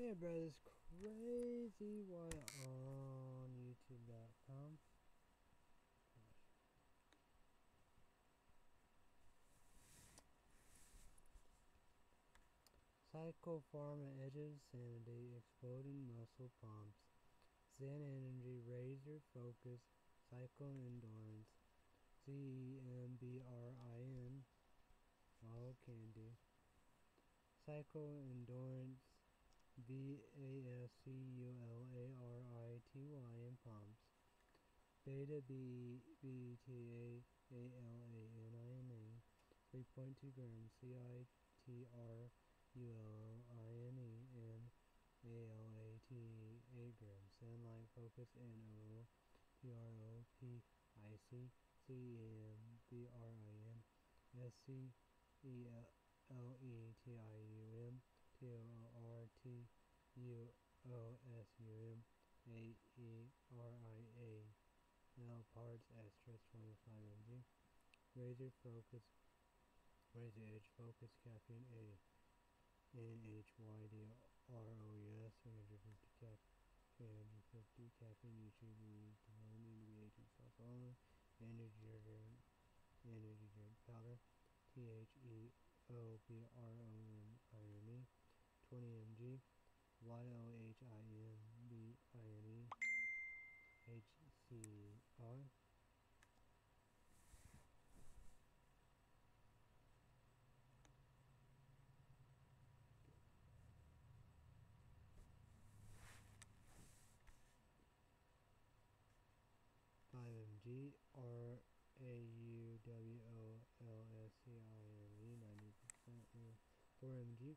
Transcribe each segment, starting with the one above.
Yeah, brothers, CrazyWyatt on YouTube.com. Cycle Pharma Edges Sanity Exploding Muscle Pumps. Zen Energy Razor Focus. Cycle Endurance. Z-E-M-B-R-I-N Follow Candy. Cycle Endurance B-A-S-C-U-L-A-R-I-T-Y and Pumps Beta B-B-T-A-A-L-A-N-I-N-A 3.2 grams C-I-T-R U-L-I-N-E and A-L-A-T 8 grams. Sunlight Focus N-O P-R-O-P-I-C C-E-M-B-R-I-N S-C-E-L-E-T-I-U-M T-O-R-T-U-O-S-U-M A-E-R-I-A Now parts asterisk 25 mg Razor Focus Razor Edge Focus Caffeine A N-H-Y-D-R-O-U-S 350 cap 350 caffeine usually contained individual cells only energy drink energy drink powder T-H-E-O-B-R-O-N-I-N-E 20 mg Y-O-H-I-M-B-I-N-E H-C-I 5mg R. A U W O L S C I N E 90% 4mg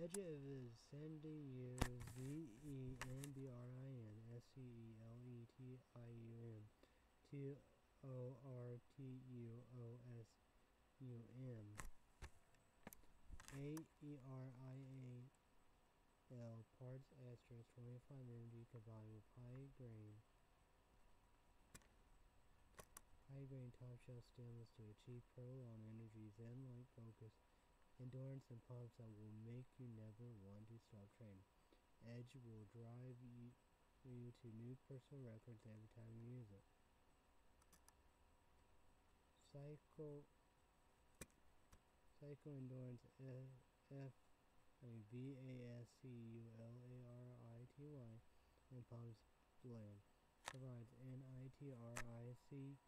M A E R I A L parts asterisk 25 mg combined with high grain. High grain top shelf stainless to achieve prolonged energy zen like focus endurance and pumps that will make you never want to stop training. Edge will drive you, you to new personal records every time you use it. Cycle Cycle Endurance F, F I mean B A S C U L A R I T Y and Pumps Blend provides N I T R I C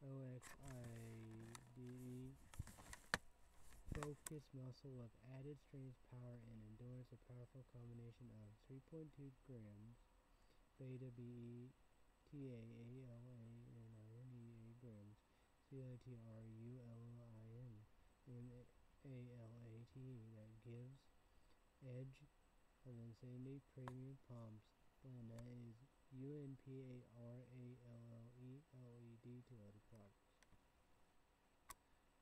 O X I D E focus muscle with added strength, power, and endurance. A powerful combination of 3.2 grams beta B T A A L A N I N E 8 grams C I T R U L I N M A L A T E that gives edge of insanity premium pumps blend that is U N P A R A L L E L E D to other products.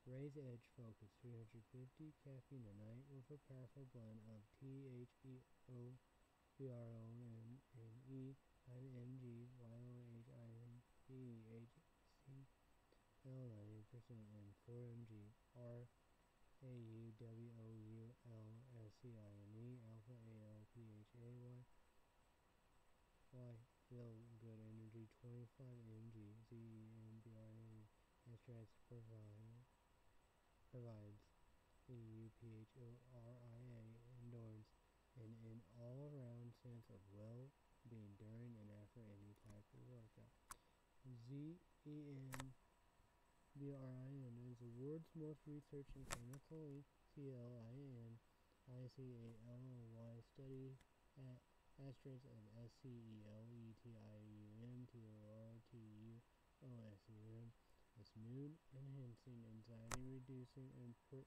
Raise Edge Focus 350 caffeine a night with a powerful blend of T-H-E-O B-R-O-N-N-E 9 mg Y-O-H-I-N-D-H-C-L 90% and 4 mg R A-U-W-O-U-L-S-C-I-N-E Alpha A-L-P-H-A-Y Y. Feel Good Energy 25 mg Z-E-M-B-R-N extracts provide provides the UPHORIA endurance and an all-around sense of well-being during and after any type of workout. ZEN BRIN is the world's most researched and clinically CLIN ICALOY study at asterisk of S-C-E-L-E-T-I-U-M-T-O-R-T-U-O-S-U-M is mood enhancing, anxiety reducing, and, per,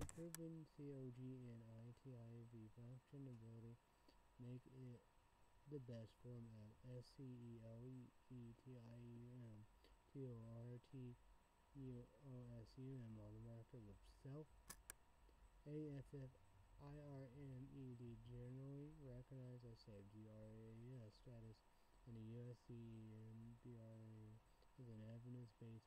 Improving COG and ITIV functionality make it the best form of S-C-E-L-E-T-I-U-M T-O-R-T-U-O-S-U-M on the market with self. A-F-F-I-R-M-E-D generally recognized as safe. GRAS status and the USC-MBRA is an evidence-based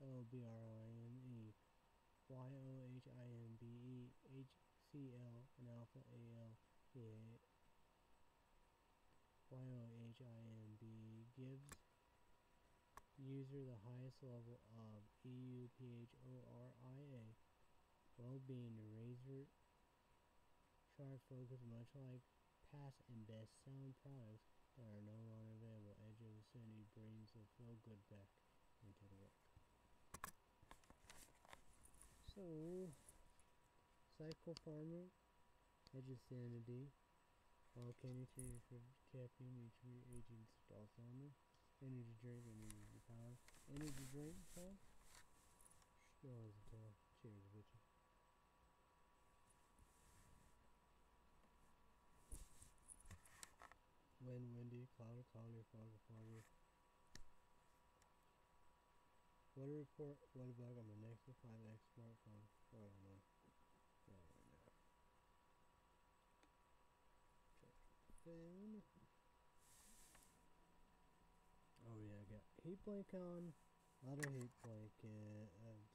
T-H-E-O-B-R-I-N-E Y-O-H-I-N-B-E H-C-L and alpha A-L Y-O-H-I-N-B gives user the highest level of E-U-P-H-O-R-I-A well-being razor sharp focus much like past and best-selling products that are no longer available. Edge of Vicinity brings the feel-good back into the work. So, Cycle Pharma, Edge of Sanity, all candy trees for caffeine, each agent stall farmer, energy drink energy power. Energy drink, huh? Still has a tail. Cheers, bitches. Wind, windy, cloudy, cloudy, foggy, foggy. Weather report, WeatherBug on the Nexus 5X smartphone. Oh no. Check phone. Oh yeah, I got heat blanket on. Other heat blanket.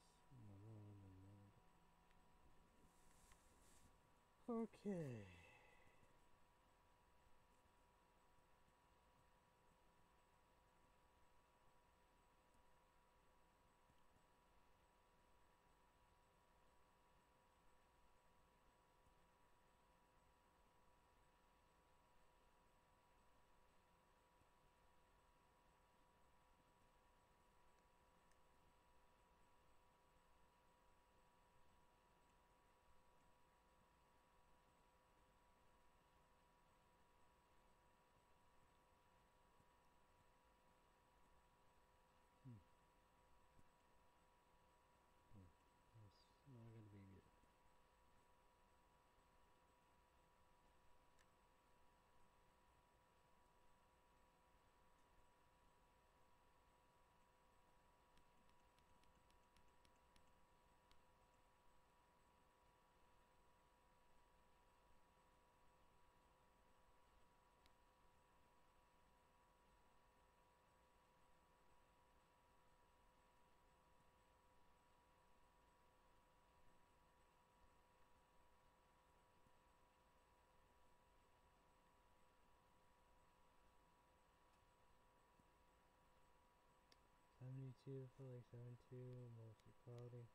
Okay. That's not gonna be good. Like seven-two, mostly cloudy.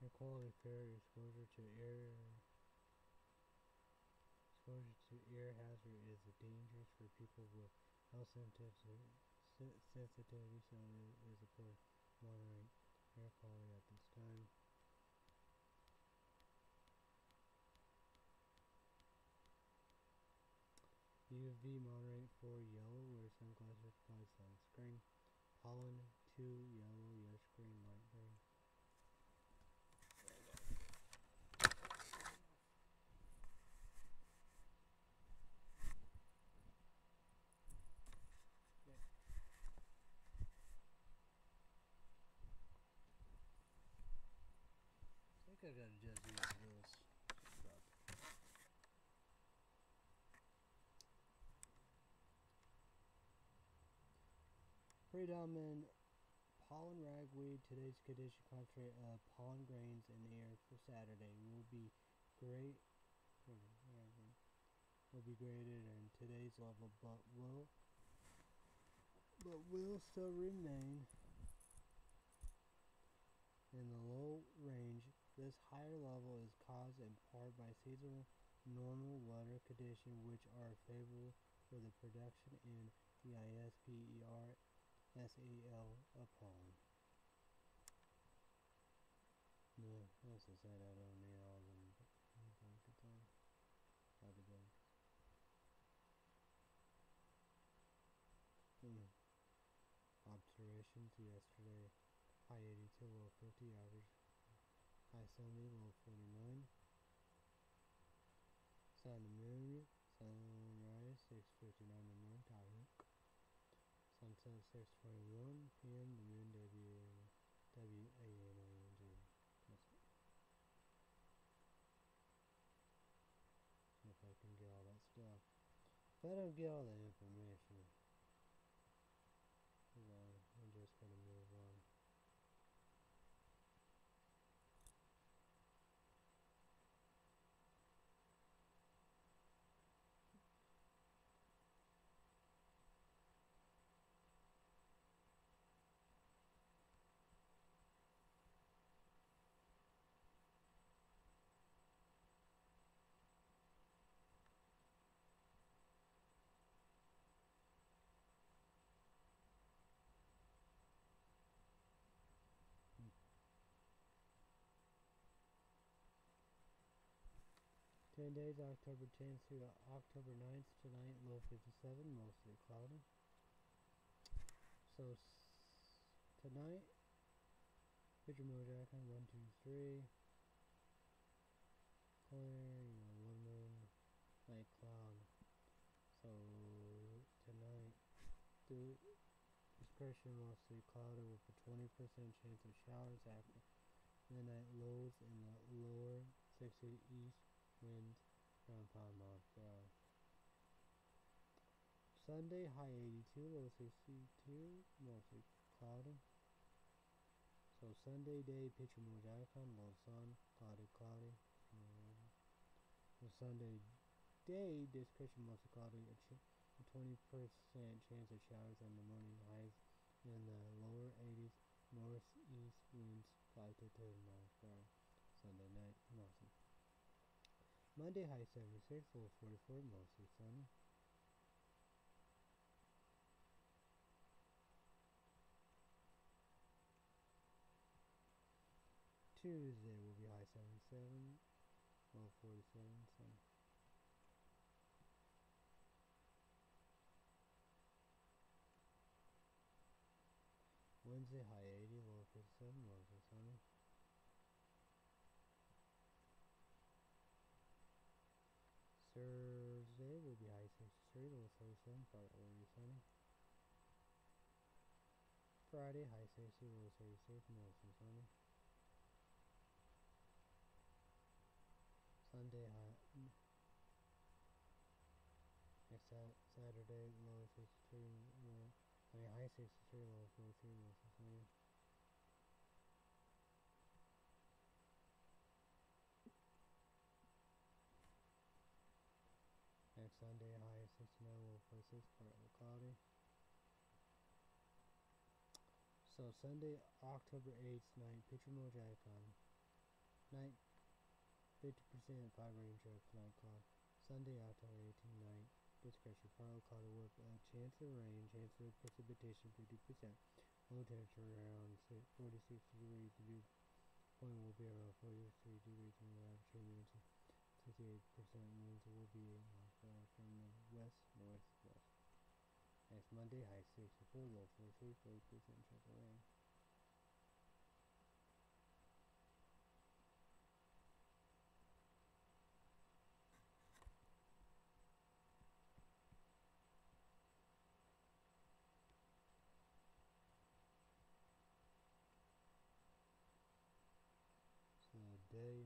Air quality fair exposure to air exposure to air hazard is dangerous for people with health sensitivity, sensitivity so it is important monitoring air quality at this time. UV monitoring for yellow, wear sunglasses, apply sunscreen. Pollen 2, yellow, yes, green, light green. I think I gotta just use this. About Pollen ragweed. Today's condition concentrate of pollen grains in the air for Saturday will be great. will be graded than today's level, but will but will still remain in the low range. This higher level is caused in part by seasonal normal weather conditions which are favorable for the production in the SAL upon. No, to say I don't need all them blankets. Hmm. Observations yesterday. High 82, low 50, average. High 70, low 49. Sun and moon, sunrise 6.59 in the morning, Sunset 6.21 p.m. The moon W W A N A N G. If I can get all that stuff. If I don't get all that information, 10 days, October 10th through October 9th. Tonight, low 57, mostly cloudy. So, tonight, picture mode icon 1, 2, 3. Clear, you know, one moon, night cloud. So, tonight, the expression mostly cloudy with a 20% chance of showers after midnight lows in the lower 60 east winds around 5 miles per hour. Sunday, high 82, low 62, mostly cloudy. So Sunday day, picture moon icon, low sun, cloudy, cloudy. The Sunday day, discretion mostly cloudy, a 20% chance of showers in the morning, highs in the lower 80s, northeast winds 5 to 10 miles per hour. Sunday night, mostly. Monday high 76, low 44, mostly sunny. Tuesday will be high 77, low 47, sunny. Wednesday high 80, low 57, mostly sunny. Today will be high temperatures with sunshine sunny. Friday, high safety will say safe sunny. Sunday, high. Next Saturday, low 63, low, I mean high 63, low 43, low Sunday, high 69, low 46, partly cloudy. So Sunday, October 8th, night, picture mode icon. Night, 50% 5 rain chance, night cloud. Sunday, October 18th, night, discretion, partly cloudy with uh, a chance of rain, chance of precipitation 50%. Low temperature around 46 degrees, the dew point will be around 43 degrees and the humidity 68% winds will be miles per from the west northwest. Next Monday, high 64, low 43, 40% chance of rain. So day,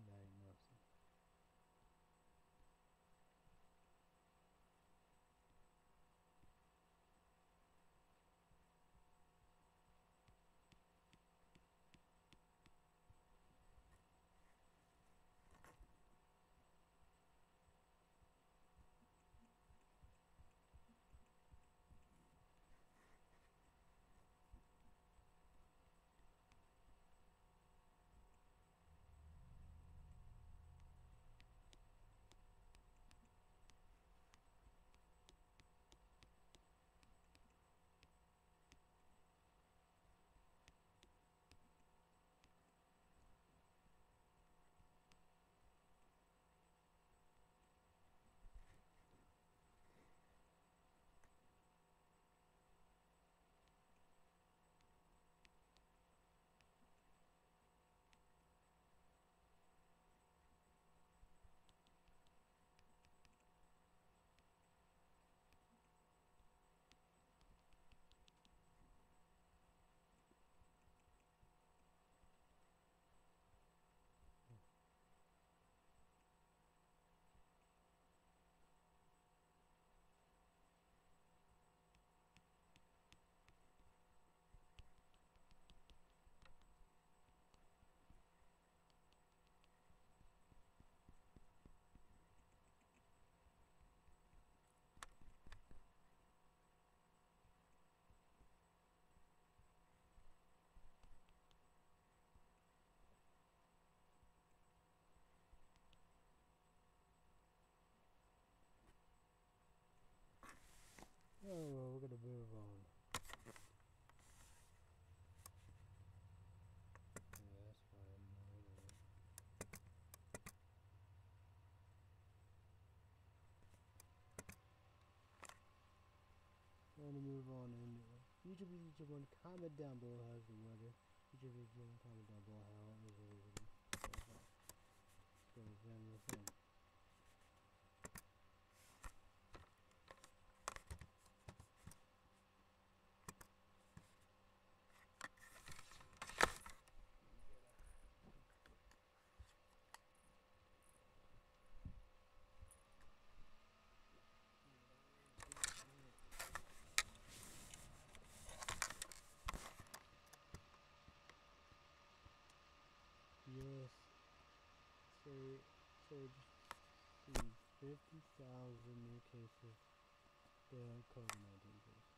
Oh well, we're gonna move on. Yeah, fine. no, no. I'm gonna move on and uh, YouTube each one comment down below how's the weather. Each one comment down below how is everybody. Let's go examine this in. Yes. Say, Surge sees 50,000 new cases of COVID-19 case.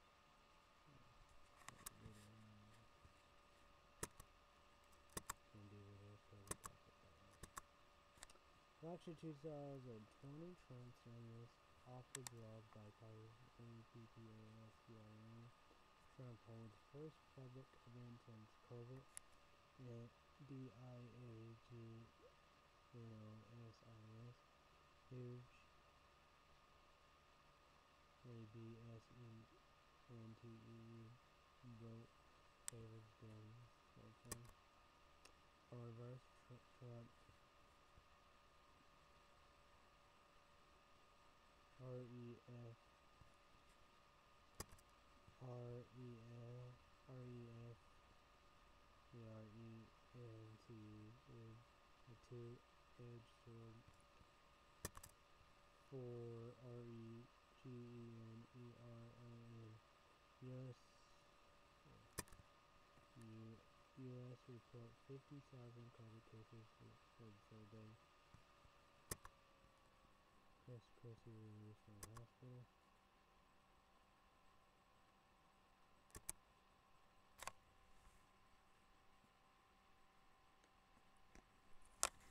Can do this so we talk about it. Election 2020 Trump stimulus offer broad bipartisan APPASCRM. Trump holds first public event since COVID DIAGNOSIS huge ABSENTE vote favors Democrats. However, Tr- Trump REF REF REF the R-E-N-T is a two-edged sword for R-E-G-E-N-E-R-O-N. U.S. U- U.S. report 50,000 COVID cases for the day. Chris Christie released from the hospital.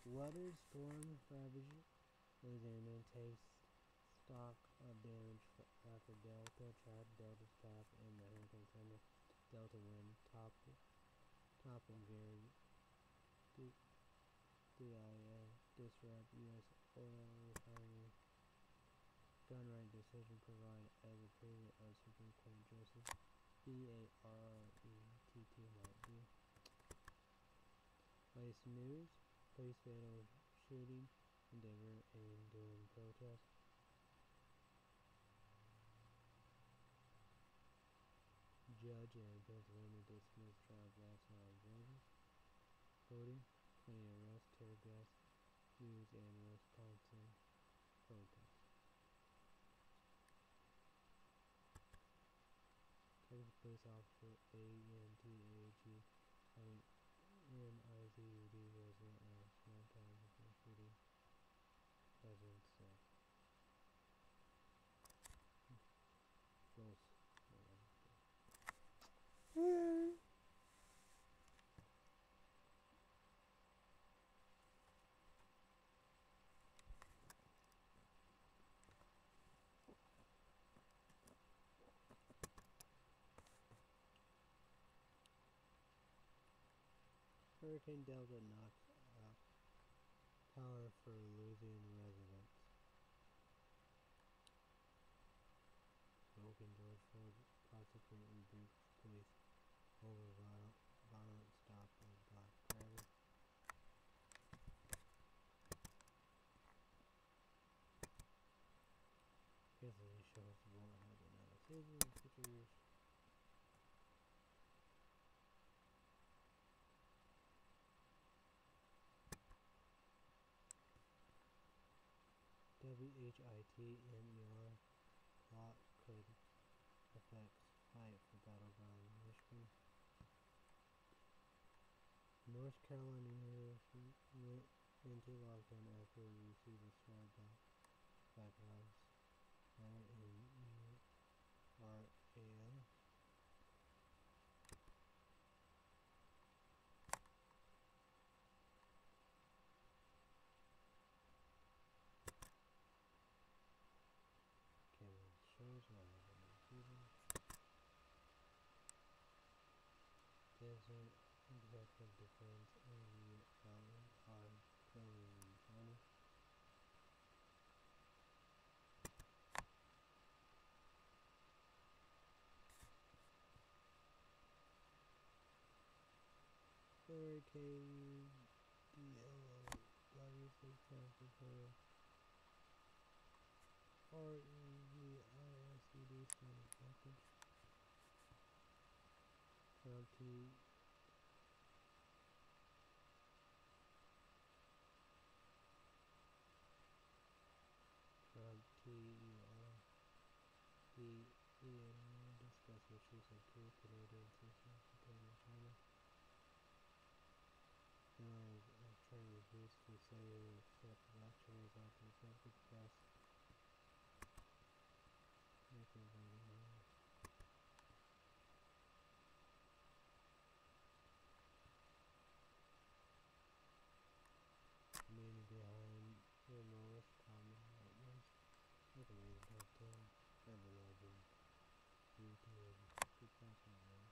Weather storm ravaged Louisiana takes stock damage after Delta trapped Delta top in the Hurricane Center. Delta wind top toppling Gary D- DIA disrupt U.S. oil refinery. Gun right decision provided as a preview of Supreme Court Justice B A R E T T might be. Latest news: police fatal shooting in Denver and during protest. In Pennsylvania dismissed trial of last night voting. Plenty arrest, tear gas used in Wisconsin protest. Texas police officer ANTAG NICUD resident of small town shooting residents said. Close. Hurricane Delta knocks out power for Louisiana residents. Logan George Floyd prosecuting briefs police over viol- violent stop of black driver. Shows the woman has another season pictures. WHIT-MER plot could affect fight for battleground Michigan. North Carolina University went into lockdown after we received a small back Black Lives Matter in URAL. Camera shows what happened. Cleveland. Desert Executive Defense Energy Outlet on Permian County. February Kudlow Logistic Transportation R-E-V-I-S-E-D standard package. D-E-N discuss issues of two Canadian systems between China. Donald Trump refused to say he will accept election results except express making voting on. meaning behind the most common lightnings. Recommended Dr. Evelyn YouTube because of them.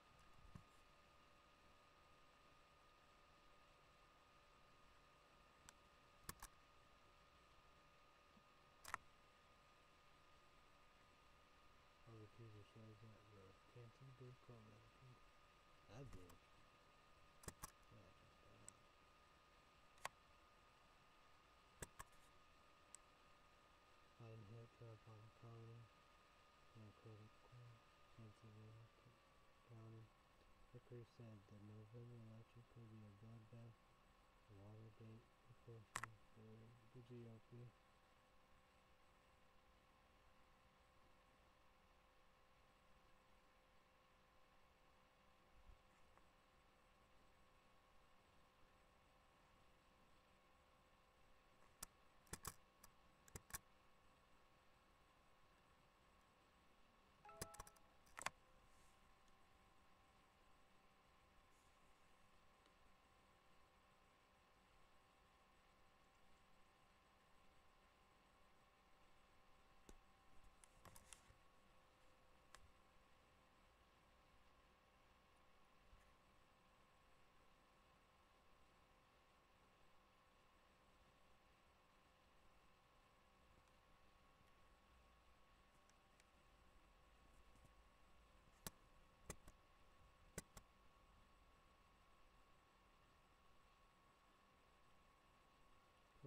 Other TV shows that were canceled due to COVID-19. That'd be interesting. Yeah, check that out. Biden hit Trump on county, critical Pennsylvania County. The said the November election could be a bloodbath, a Watergate official for the GOP.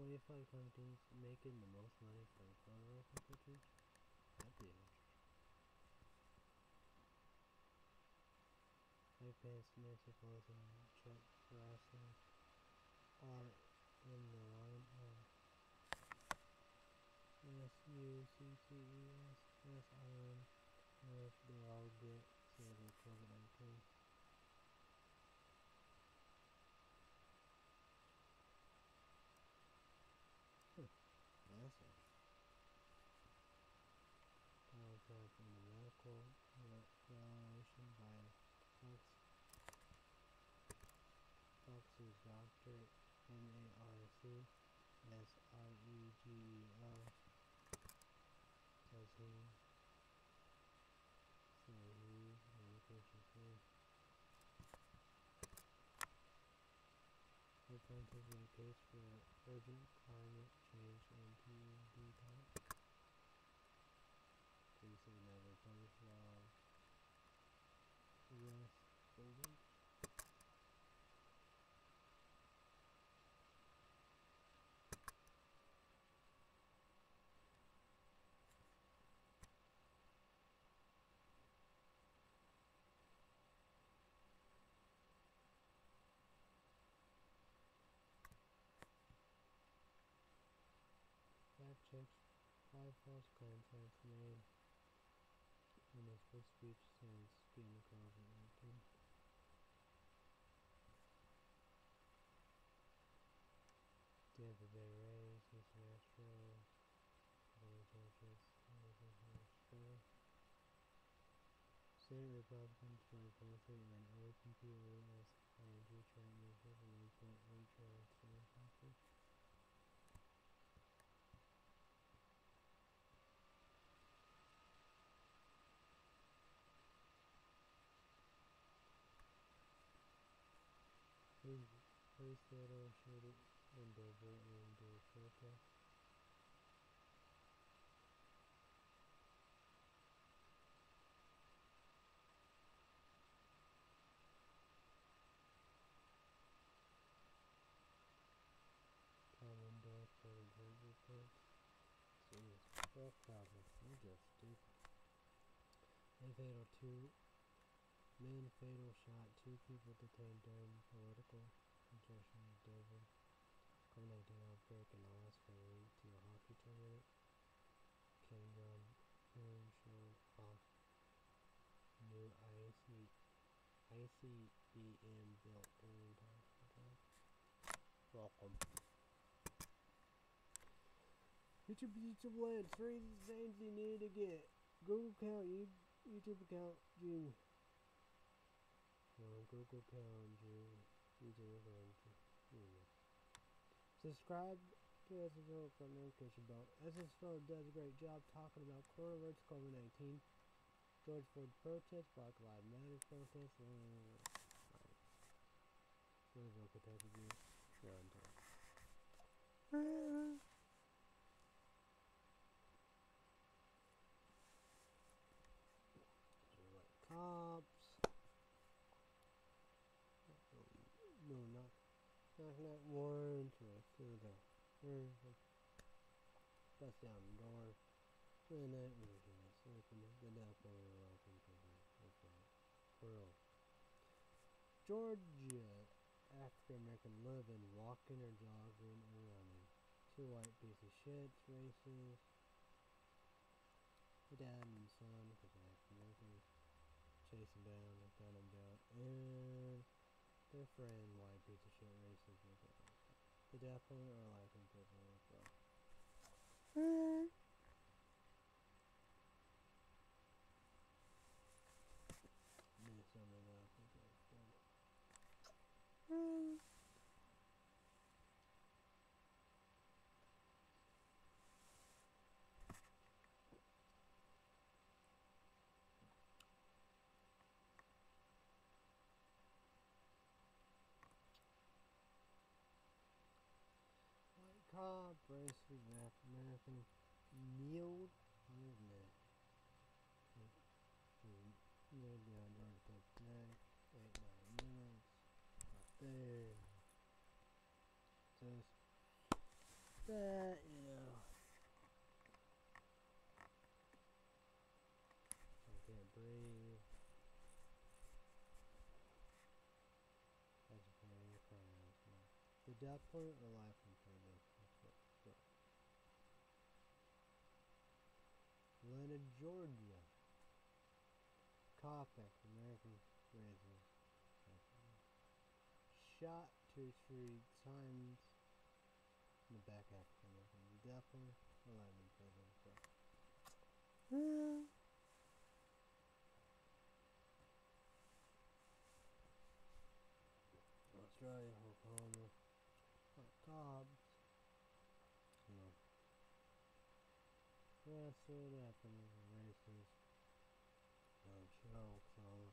Twenty-five countries making the most money for photorecord pictures. That'd be and Grassley are in the line of S-U-C-C-E-S, S-I-N, if they all get sick with COVID-19. That's interesting. Donald Trump in the medical evaluation by Fox, Fox's doctor, M-A-R-C-S-R-E-G-E-L, says he, so he, a case for urgent climate change and TED talk. Please say never publish while arrest holding. Checks five false Lance made in his first speech since getting COVID-19. Tampa Bay Rays, Houston Astros, Los. Senate Republicans joined Pelosi and OPPO as ING Trump moves over 1.1 trillion fatal shooting in Dover and the. Common death for drug reports. Jeez, fuck problems. You're just. Man fatal two. Man fatal shot. Two people detained during political in Dover. COVID-19 outbreak in Alaska linked to a hockey tournament. Kim Jong Un showed off new IC, ICBM built during time. Welcome. YouTube YouTube land, three things you need to get. Google account, you, YouTube account, June. No, Google account, June. Subscribe to SSO for notification bell. SSO does a great job talking about coronavirus COVID-19. George Floyd protest, Black Lives Matter protest, and uh, Louisville, Kentucky, not. Knock, knock, one, two, three, go. Bust down the door. And that was sleeping. The death boy welcome to the Pearl. Georgia. African American living, walking or jogging or running. Two white piece of shit, racist. Dad and son, because they're African American, chasing down, gun them down, and their friend, white piece of shit, racist. The point or life in prison as well. Minnesota life in prison. Eight, nine minutes, right there. Just that, you know. I can't breathe. The death or life in prison? That's what, so. Atlanta, Georgia. Cop American prison. Shot two three times in the back African American. The death point or life in prison. So. Australia, Oklahoma, hot cops. You know. Yeah, so it happened. Racist. No jokes on.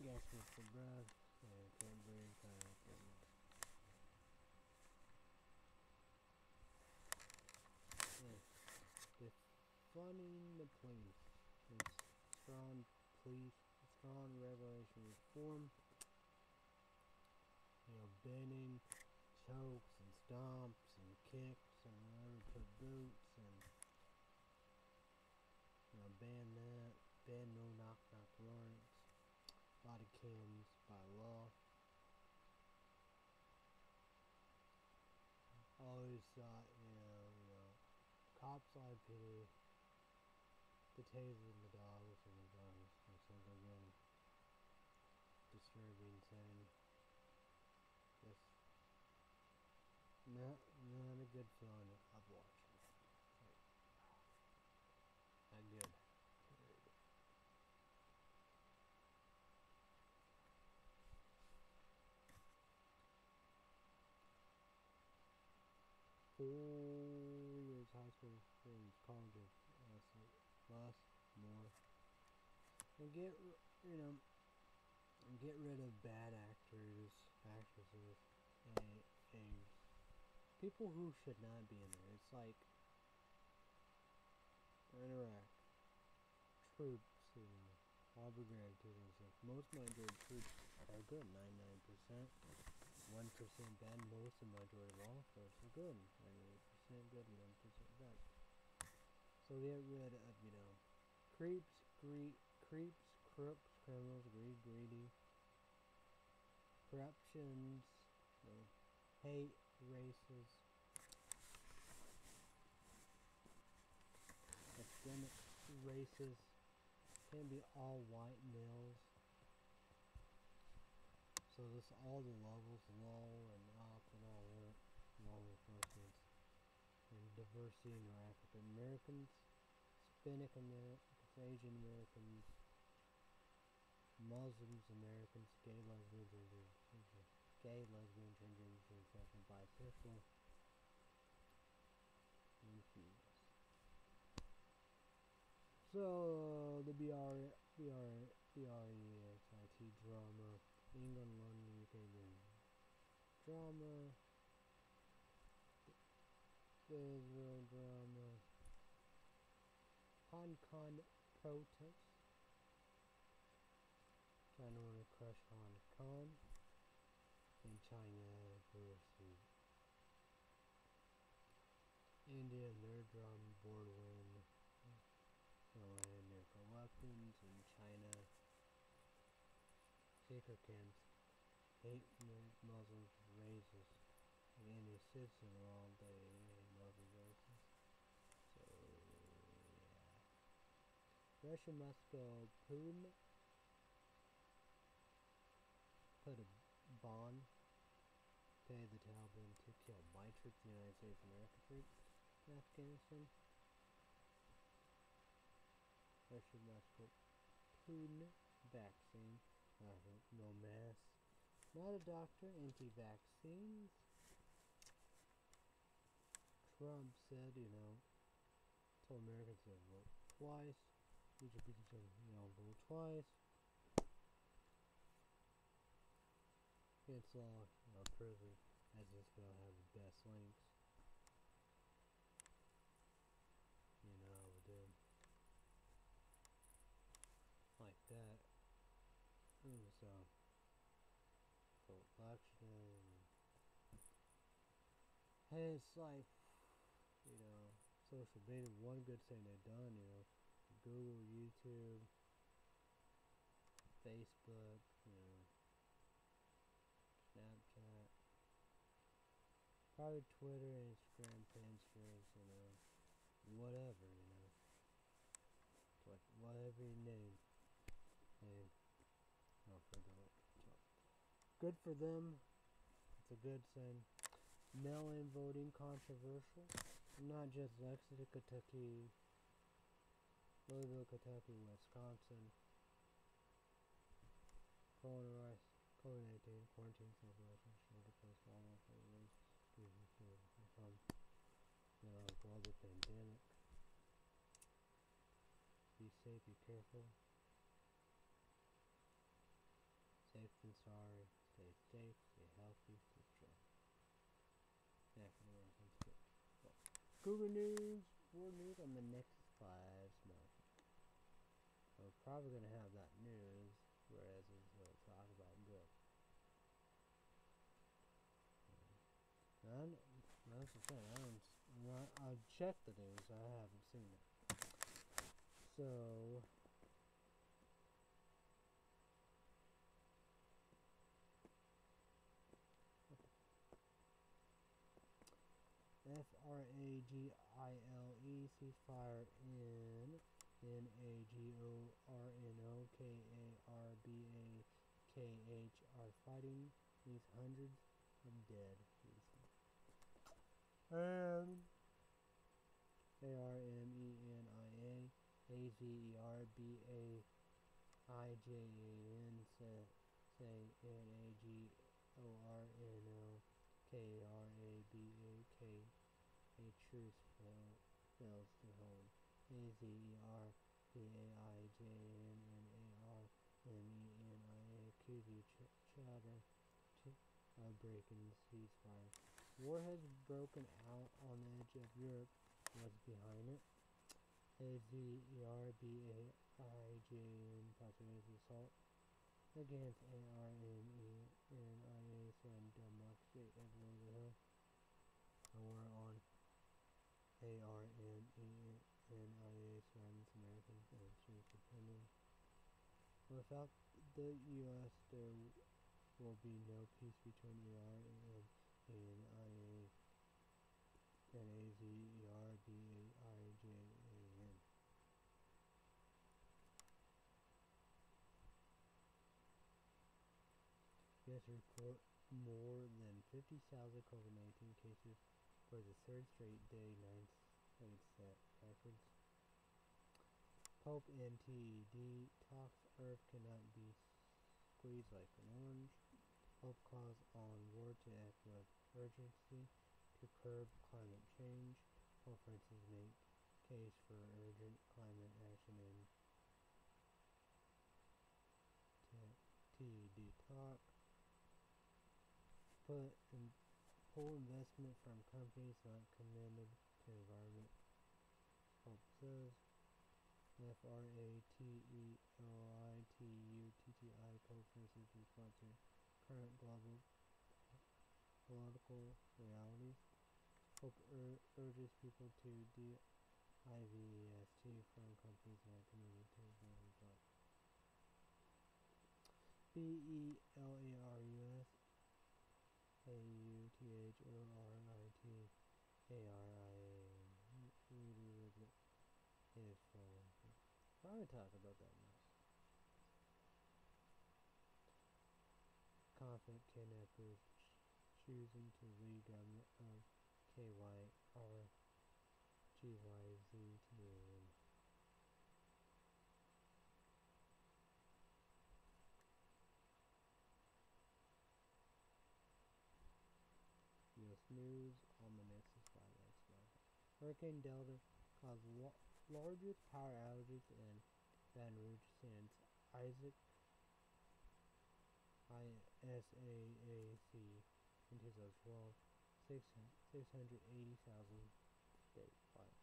Gasping for breath. Yeah, can't breathe. Kind. Defunding the police. It's strong police, strong revelation reform you know, bending, chokes and stomps and kicks and whatever, put boots and you know, ban that, no knock knock warrants, body cams by law. Always thought, you know, you know, cops IPD, the tasers and the dogs and the guns, or something again, disturbing, insane. Just not not a good feeling of watching. Not good. Uh, School experience, college uh, of more. And get, you know, get rid of bad actors actresses, a, a people who should not be in there. It's like Iraq troops in Harbor Grant 2006. Most Nigerian troops are good, 99%. 1% bad, most of majority of all folks are good. 98% good, 1% bad. So get rid of, you know, creeps, gre creeps, crooks, criminals, greed, greedy, corruptions, you know, hate, races, epidemic races, can be all white males. So this all the levels, low and up and all that, law enforcement, and diversity in African Americans, Hispanic Americans, Asian Americans, Muslims Americans, gay, lesbian, transgender, gay, lesbian, transgender, transsexual, bisexual, and females. So the BR, BR, BREXIT drama, England, London, UK, drama, the Israel drama, Hong Kong protests, China want to crush Hong Kong, and China versus India and their drama board win. Iran nuclear weapons in China, secret camps, hate Muslims, racist, and any citizen all day Muslim racist. So, yeah. Russia must go Putin put a bond, pay the Taliban to kill my troops, the United States American troops in Afghanistan. Russia must go Putin vaccine, Mm-hmm. no mask, not a doctor, anti-vaccines. Trump said, you know, told Americans to vote twice. We should be you know, vote twice. It's all you know, prison as it's gonna have the best links. You know, with like that. And so, for election, and it's like, you know, social media, one good thing they've done, you know, Google, YouTube, Facebook, you know, Snapchat, probably Twitter, Instagram, Pinterest, you know, whatever, you know, what, whatever you name, the, good for them, it's a good thing, mail-in voting controversial, not just Lexington, Kentucky, Louisville, Kentucky, Wisconsin, coronavirus, COVID-19, quarantine, self-isolation, shelter place, Walmart, race, from, you know, global pandemic. Be safe, be careful. Safe and sorry. Stay safe, stay healthy, stay strong. Good. Well, Google News, world news on the next five. So we're probably going to have that news, whereas we'll talk about good. And that's the thing, I don't, I checked the news, I haven't seen it. So, F R A G I L E ceasefire in N A G O R N O K A R B A K H are fighting these hundreds of dead. And A R M E N I A A Z E R B A I J A N say say N A G O R N O K R A B A K a truce fails to hold. A Z E R B A I J N N A R M E N I A Q V chatter a break ceasefire. War has broken out on the edge of Europe. What's behind it? AZERBAIJN possibilities assault against ARME and IAS and everywhere hill. A war on Surrounds Americans and Jews depending. Without the U.S., there will be no peace between Iran and, and and AZERBAIJAN. Yes, report more than 50,000 COVID-19 cases for the third straight day, nine states set records. Pope and TED talks Earth cannot be squeezed like an orange. Pope calls on war to act with urgency to curb climate change. Pope Francis make case for urgent climate action in TED talk put pull investment from companies not committed to environment. Hope says F-R-A-T-E-L-I-T-U-T-T-I conferences response to current global political realities. Hope ur urges people to D-I-V-E-S-T from companies not committed to environment. B-E-L-A-R-U-S a U T H O R I T A R I A. Full. Why would talk about that mouse? Conflict kidnappers choosing to lead government of K Y R G Y Z T A N. News Hurricane Delta caused largest power outages in Baton Rouge since Isaac ISAAC in 2012, 680,000 statewide.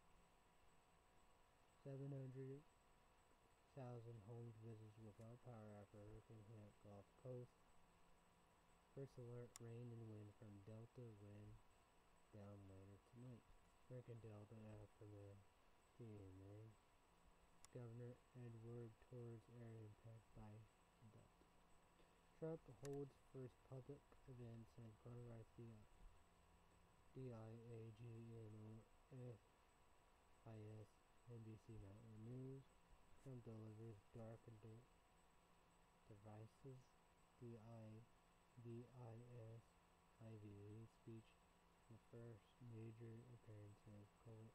700,000 homes visited without power after hurricane hit Gulf Coast. First alert, rain and wind from Delta wind down later tonight. Hurricane Delta aftermath CNA. Governor Edward tours area impacted by Delta. Trump holds first public event since coronavirus D-I-A-G-N-O-F-I-S NBC Nightly News. Trump delivers dark devices D-I V-I-S-I-V-E speech, the first major appearance of K-Y-A-G-N-O-S-I-S.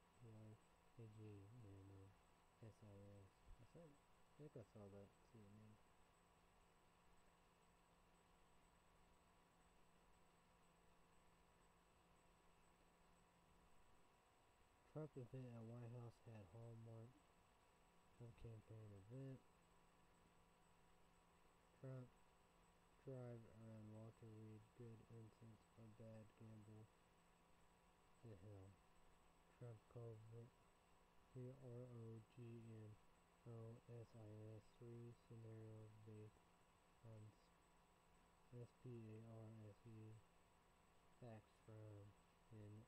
I said, I think I saw that CNN. Trump event at White House had hallmark of campaign event. Trump drive around Walter Reed, good instance of bad gamble the hill. Trump Covert, C-R-O-G-N-O-S-I-S, three scenarios based on S-P-A-R-S-E, facts from an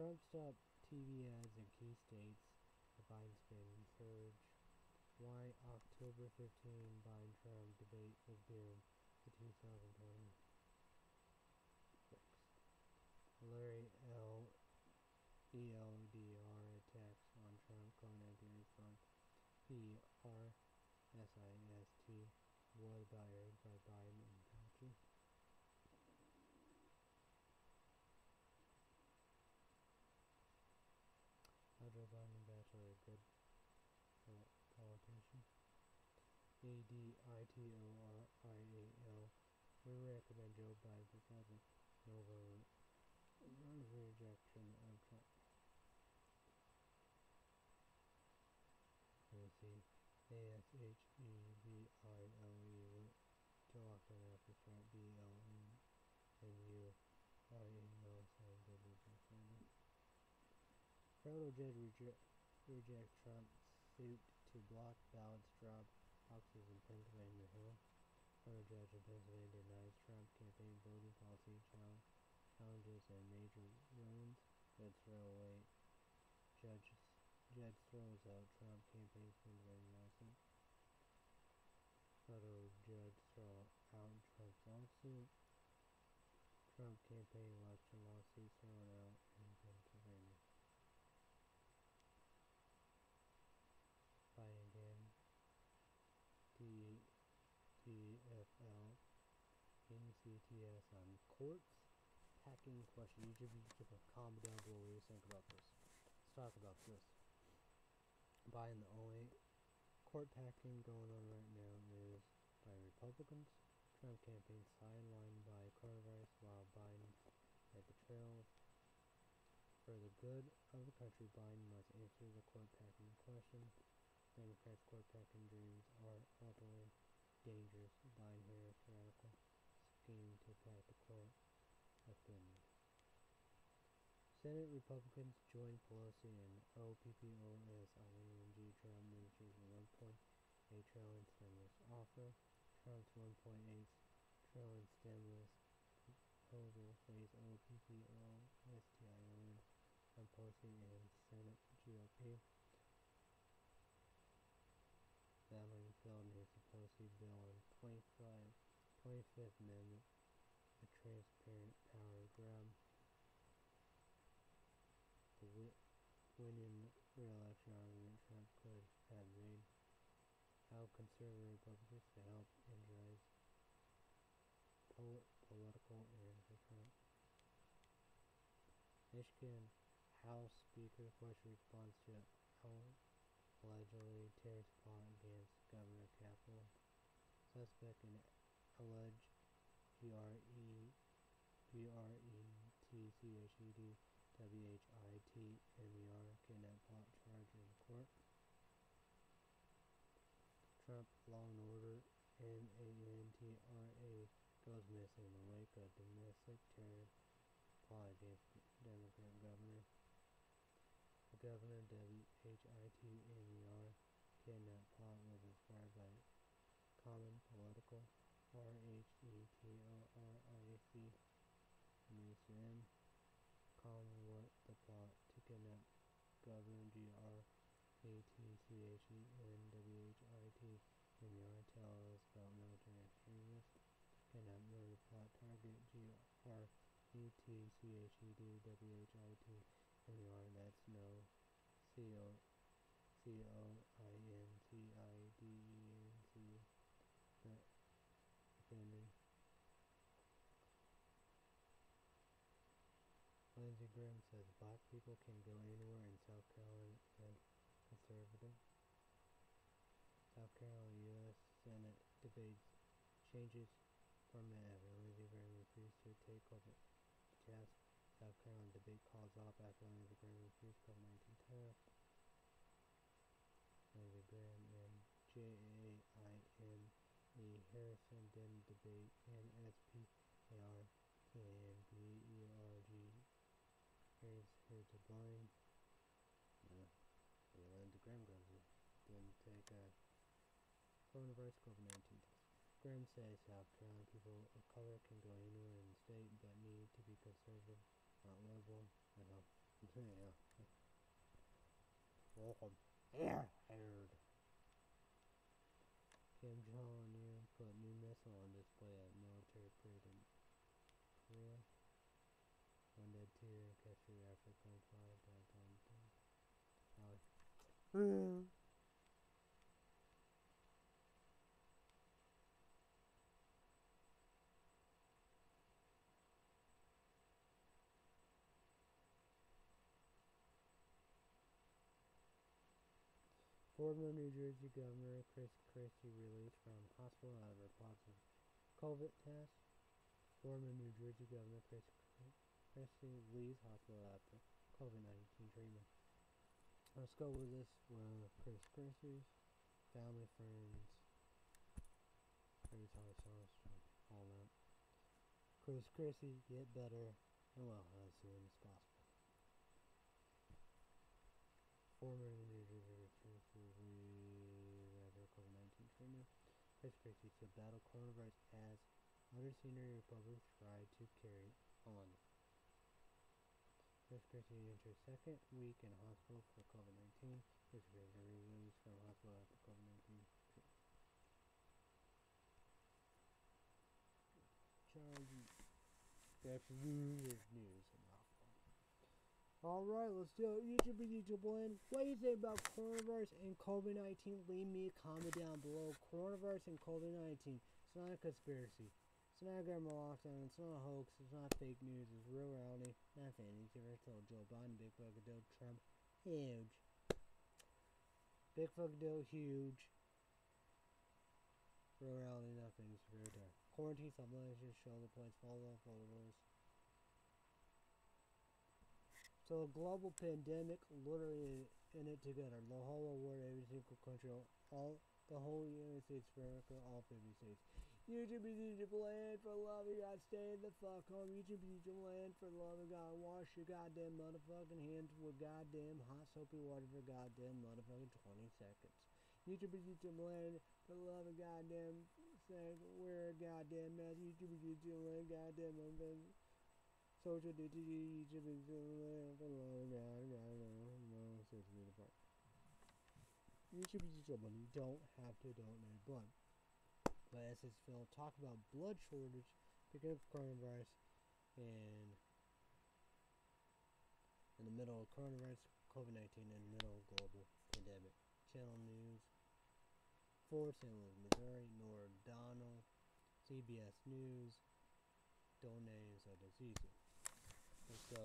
Trump stopped TV ads in key states, the Biden spending surge. Why October 15 Biden-Trump debate was doomed to 2026. Larry L. ELDR attacks on Trump COVID-19 response. P-R-S-I-S-T. About aired by Biden and Fauci? How Joe Biden Bachelor a good politician. A-D-I-T-O-R-I-A-L. We recommend Joe Biden for president. No vote. Rejection of Trump. Let me see. A-S-H-E-B-I-L-E, Joachim after Trump, B-L-N-N-U-R-A-L, saying good results later. Federal judge reject, rejects Trump's suit to block ballots drop boxes in Pennsylvania Hill. Federal judge in Pennsylvania denies Trump campaign voting policy challenge, challenges and major ruins. Feds throw away judge, judge throws out Trump campaign's Pennsylvania lawsuit. Federal judge throw out Trump's lawsuit. Trump campaign election lawsuit thrown out in Pennsylvania. Biden again. D DFL NCTS on courts packing question. Each of You should be comment down below what you think about this. Let's talk about this. Biden the only court packing going on right now is by Republicans. Trump campaign sidelined by coronavirus while Biden at the trail for the good of the country, Biden must answer the court packing question. Democrats' court packing dreams are utterly dangerous. Biden Harris radical scheme to pack the court of news. Senate Republicans joined Pelosi and OPPOS on. Trump ministers a 1.8 trillion stimulus offer. Trump's 1.8 trillion stimulus proposal face OPPOSTION on Pelosi and Senate GOP. Battling failed his Pelosi bill on 25, 25th Amendment, a transparent power grab the winning re-election argument Trump could have made. How conservative Republicans to help energize po political and for Trump. Michigan House Speaker question response to allegedly terrorist plot against Governor Capital. Suspect in alleged G-R-E B-R-E-T-C-H-E-D W-H-I-T-M-E-R kidnap plot charge in court. Trump Law and Order N-A-N-T-R-A goes missing in the wake of domestic terror plot against Democrat governor. Governor W-H-I-T-M-E-R kidnap plot was inspired by common political R-H-E-T-O-R-I-C Museum what the plot to kidnap Governor G.R. A-T-C-H-E-N-W-H-I-T tell us about military extremists. Kidnap murder plot target G-R E-T-C-H-E-D-W-H-I-T and the R that's no C-O C-O-I-N-C-I-D-E-N-C but offending Lindsey Graham says black people can go anywhere in South Carolina and conservative. South Carolina U.S. Senate debates changes format after Lindsey Graham refused to take COVID test. South Carolina debate calls off after Lindsey Graham refused COVID-19 test. Lindsey Graham and J-A-I-N-E Harrison then debate N-S-P-A-R-K-N-B-E-R-G Here's, here's the blind. Uh, the Linda Graham goes didn't take a coronavirus COVID-19 test. Graham says South Carolina people of color can go anywhere in the state but need to be conservative, liberal. I yeah. Welcome. Kim Jong-un put new missile on display at military parade Korea. One dead two thing. Former New Jersey Governor Chris Christie released from hospital after positive COVID test. Former New Jersey Governor Chris Christie leaves hospital after COVID-19 treatment. Let's go with this with Chris Christie's family, friends. Saw us, all that. Chris Chrissy, get better, and well, as soon as possible. Former New Jersey returns to the COVID-19 treatment. Christie said battle coronavirus as other senior Republicans tried to carry on. Chris Christie entered second week in hospital for COVID-19. Chris Christie released from hospital after COVID-19 Charlie. That's news. Alright, let's do it. YouTube YouTube blend. What do you think about coronavirus and COVID-19? Leave me a comment down below. Coronavirus and COVID-19. It's not a conspiracy. It's not a government lockdown. It's not a hoax. It's not fake news. It's real reality. Not fantasy. Ever told Joe Biden, Big Fuckadoo, Trump, huge. Big Fuckadoo, huge. Real reality, nothing. It's very dark. Quarantine, supplementation, shoulder points, follow follow the rules. So a global pandemic, literally in it together. The whole world, every single country, all the whole United States of America, all 50 states. YouTube is YouTube land for the love of God. Stay the fuck home. YouTube is YouTube land for the love of God. Wash your goddamn motherfucking hands with goddamn hot soapy water for goddamn motherfucking 20 seconds. YouTube is YouTube land for love of goddamn say wear a goddamn mask. YouTube is YouTube land goddamn motherfucking social distancing. YouTube is YouTube land the no, apart. YouTube is YouTube. You don't have to donate blood. But as this film talk about blood shortage because of coronavirus and in the middle of coronavirus, COVID-19 in the middle of global pandemic. Channel News, Fort St. Louis, Missouri, Norah O'Donnell, CBS News, donations of disease. Let's go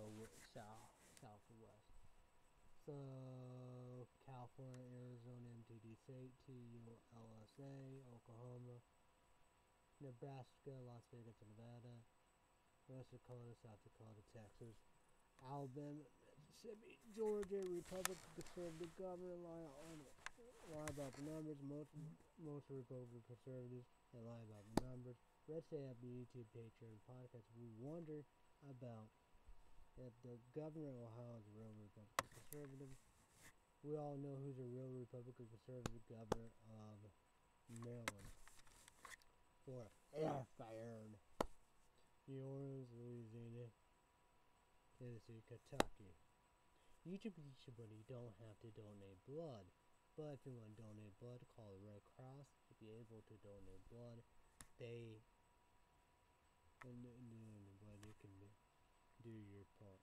south, south or west. So, California, Arizona, MTD State, TU, LSA, Oklahoma, Nebraska, Las Vegas, Nevada, West Dakota, South Dakota, Texas, Alabama, Mississippi, Georgia, Republican conservative governor lie on lie about the numbers. Most most Republican conservatives they lie about the numbers. Red State have the YouTube Patreon podcast. We wonder about if the governor of Ohio is a real Republican conservative. We all know who's a real Republican conservative governor of Maryland for fired. New Orleans, Louisiana, Tennessee, Kentucky. You YouTube YouTube money, you don't have to donate blood. But if you want to donate blood, call the Red Cross. If you're able to donate blood, they and, and, uh, and blood you can do your part.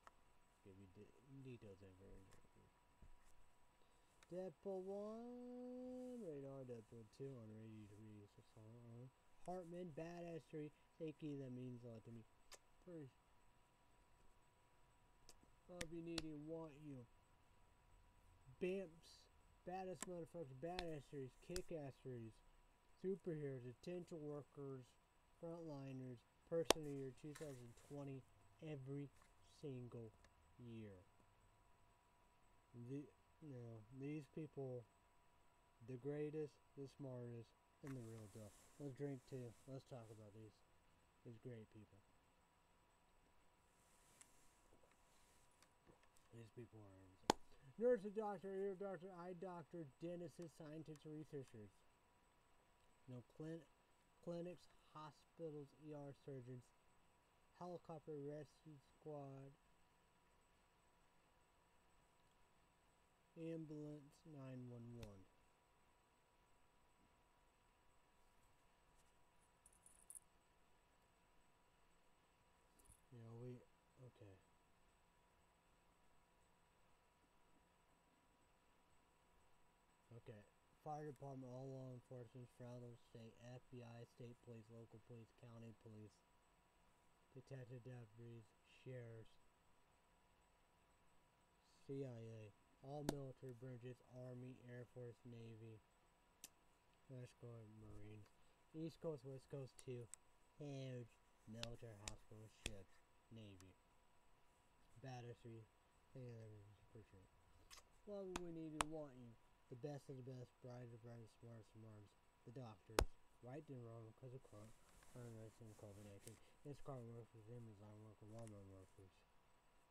Give you de details and very Deadpool 1, Radar, Deadpool 2 on Radio 3, so Hartman, Badass 3, Safety, that means a lot to me. First, love you, need you, want you. Bamps, baddest motherfuckers, badasseries, kickasseries, superheroes, essential workers, frontliners, person of year 2020, every single year. The, you know, these people, the greatest, the smartest, and the real deal. Let's drink too. Let's talk about these, these great people. These people are amazing. Nurse, a doctor, ear doctor, eye doctor, dentist, scientists, researchers. You know, clin- clinics, hospitals, ER surgeons, helicopter rescue squad, ambulance 911. You know, we, okay. Okay. Fire department, all law enforcement, federal, state, FBI, state police, local police, county police, detective deputies, shares CIA, all military branches, Army, Air Force, Navy, West Coast, Marines, East Coast, West Coast, too, huge military hospital ships, Navy, battery, for sure. What we need to want you The best of the best, brightest of brightest, smartest smartest. The doctors, right and wrong because of and COVID-19. Instacart workers, Amazon workers, Walmart workers.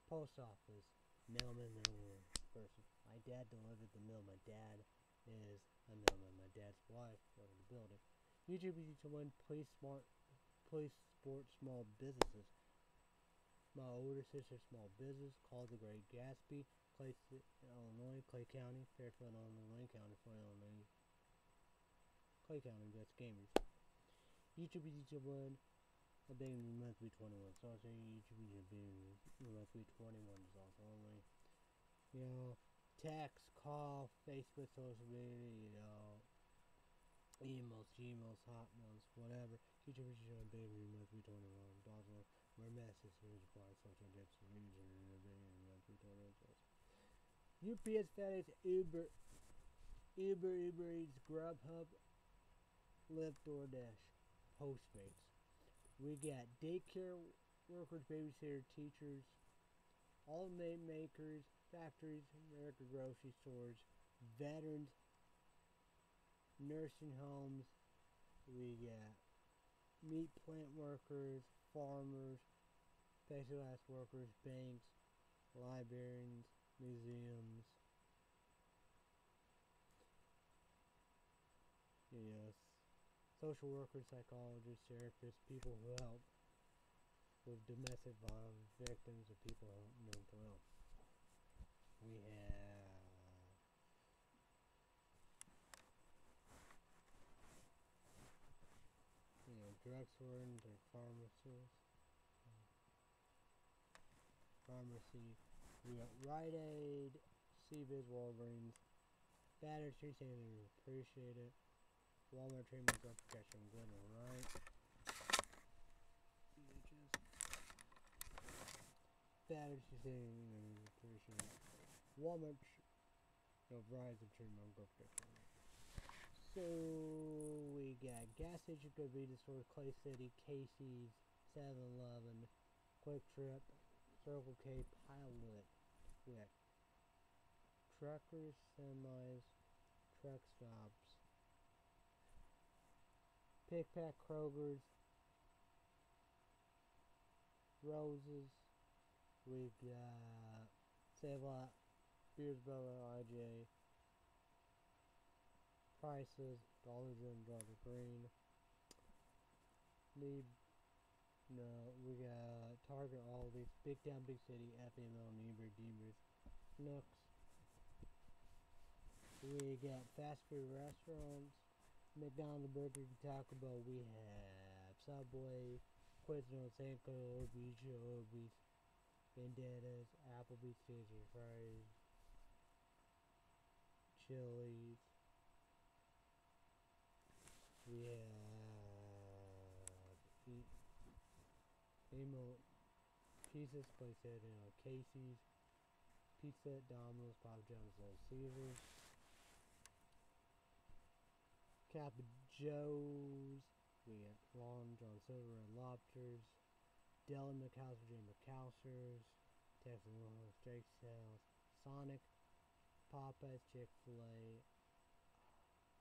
Post office, mailman, mailman person. My dad delivered the mail. My dad is a mailman. My dad's wife worked in the building. YouTube is to win police smart, police support small businesses. My older sister, small business, called the Great Gatsby, Clay, Illinois, Clay County, Fairfield, Illinois, Lane County, Florida, Illinois, Clay County, that's gamers. YouTube is to win big monthly 21. So I'll say YouTube is a big monthly 21 is also only, you know, text, call, Facebook, social media, you know, emails, Gmails, Hotmails, whatever. YouTube is a big monthly 21. Also, where messages, reply, social dips, news, and baby monthly 21. UPS, FedEx, Uber, Uber, Uber Eats, Grubhub, Lyft, DoorDash, Postmates. We got daycare workers, babysitters, teachers, all meat makers, factories, American grocery stores, veterans, nursing homes. We got meat plant workers, farmers, specialized workers, banks, librarians, museums. Yes. Social workers, psychologists, therapists, people who help with domestic violence victims of people who have mental health. We have you know, drugstores or pharmacies. Pharmacy. We got Rite Aid, CVS, Walgreens, Battery Street Center, appreciate it. Walmart treatment drug protection, good alright. Battery appreciate it. Walmart, no, Verizon treatment drug protection. So we got gas station, convenience store, Clay City, Casey's, 7-Eleven, QuikTrip, Circle K, Pilot. We got truckers, semis, truck stops, Pick Pack, Kroger's, Roses. we've got Save a Lot, Beers Bella, IJ, prices, Dollar in Dr. Green. Need no, we got Target, all these, Big Town, Big City, FML, Niebuhr, Deemers, Nooks. We got fast food restaurants, McDonald's, Burger King, Taco Bell. We have Subway, Quiznos, Sanko, Orbeez, Orbeez, Vendettas, Applebee's, Caesar Fries, Chili's. We have Emo Pizzas, Place you know, Casey's, Pizza, Domino's, Papa John's, Little Caesars, Kappa Joe's. We got Long John Silver and Lobsters, Dell and McAllister, J. McAllister's, Texas Longhorn Steakhouse, Sonic, Popeyes, Chick-fil-A,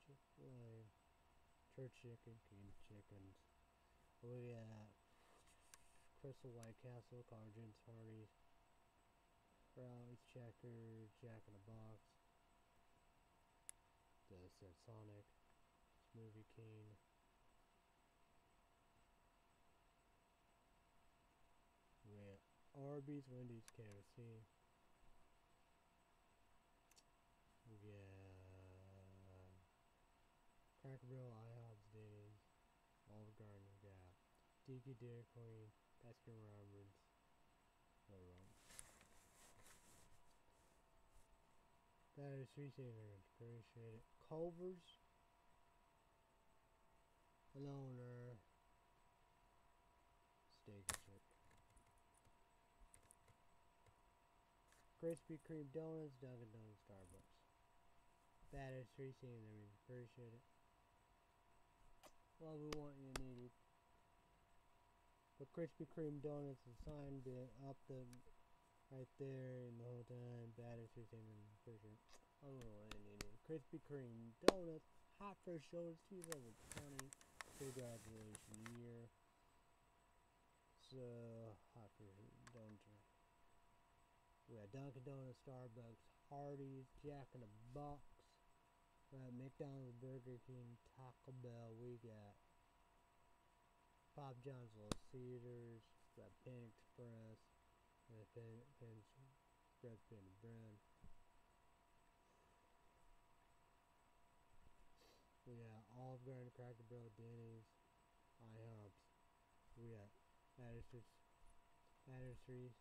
Chick-fil-A, Church Chicken, King Chickens. We got Krystal White Castle, Carjins, Hardee's, Rally's, Checker, Jack in the Box, the Sonic, Smoothie King. Got Arby's, Wendy's, KFC. We got Cracker Barrel, IHOP's, Denny's, Olive Garden, got Tiki Dairy Queen, Baskin Robbins, wrong. That is three savers, appreciate it. Culver's, Loner, Steak and Shake. Krispy Kreme Donuts, Dunkin' Donuts, Starbucks. That is three savers, appreciate it. Well, we want you needed. But Krispy Kreme donuts is signed it up the right there in the whole time. Bad three savers, for sure. Oh, and it is Krispy Kreme donuts, hot fresh donuts, 2020 full graduation year. So fresh donuts. We got Dunkin' Donuts, Starbucks, Hardee's, Jack in the Box. We got McDonald's, Burger King, Taco Bell. We got Pop John's, Little Cedars. We got Pan Express. Got Pan, Pan Express, Pan Bread. We got Olive Garden, Cracker Barrel, Denny's, IHOPs. We got Addison's, Addison's,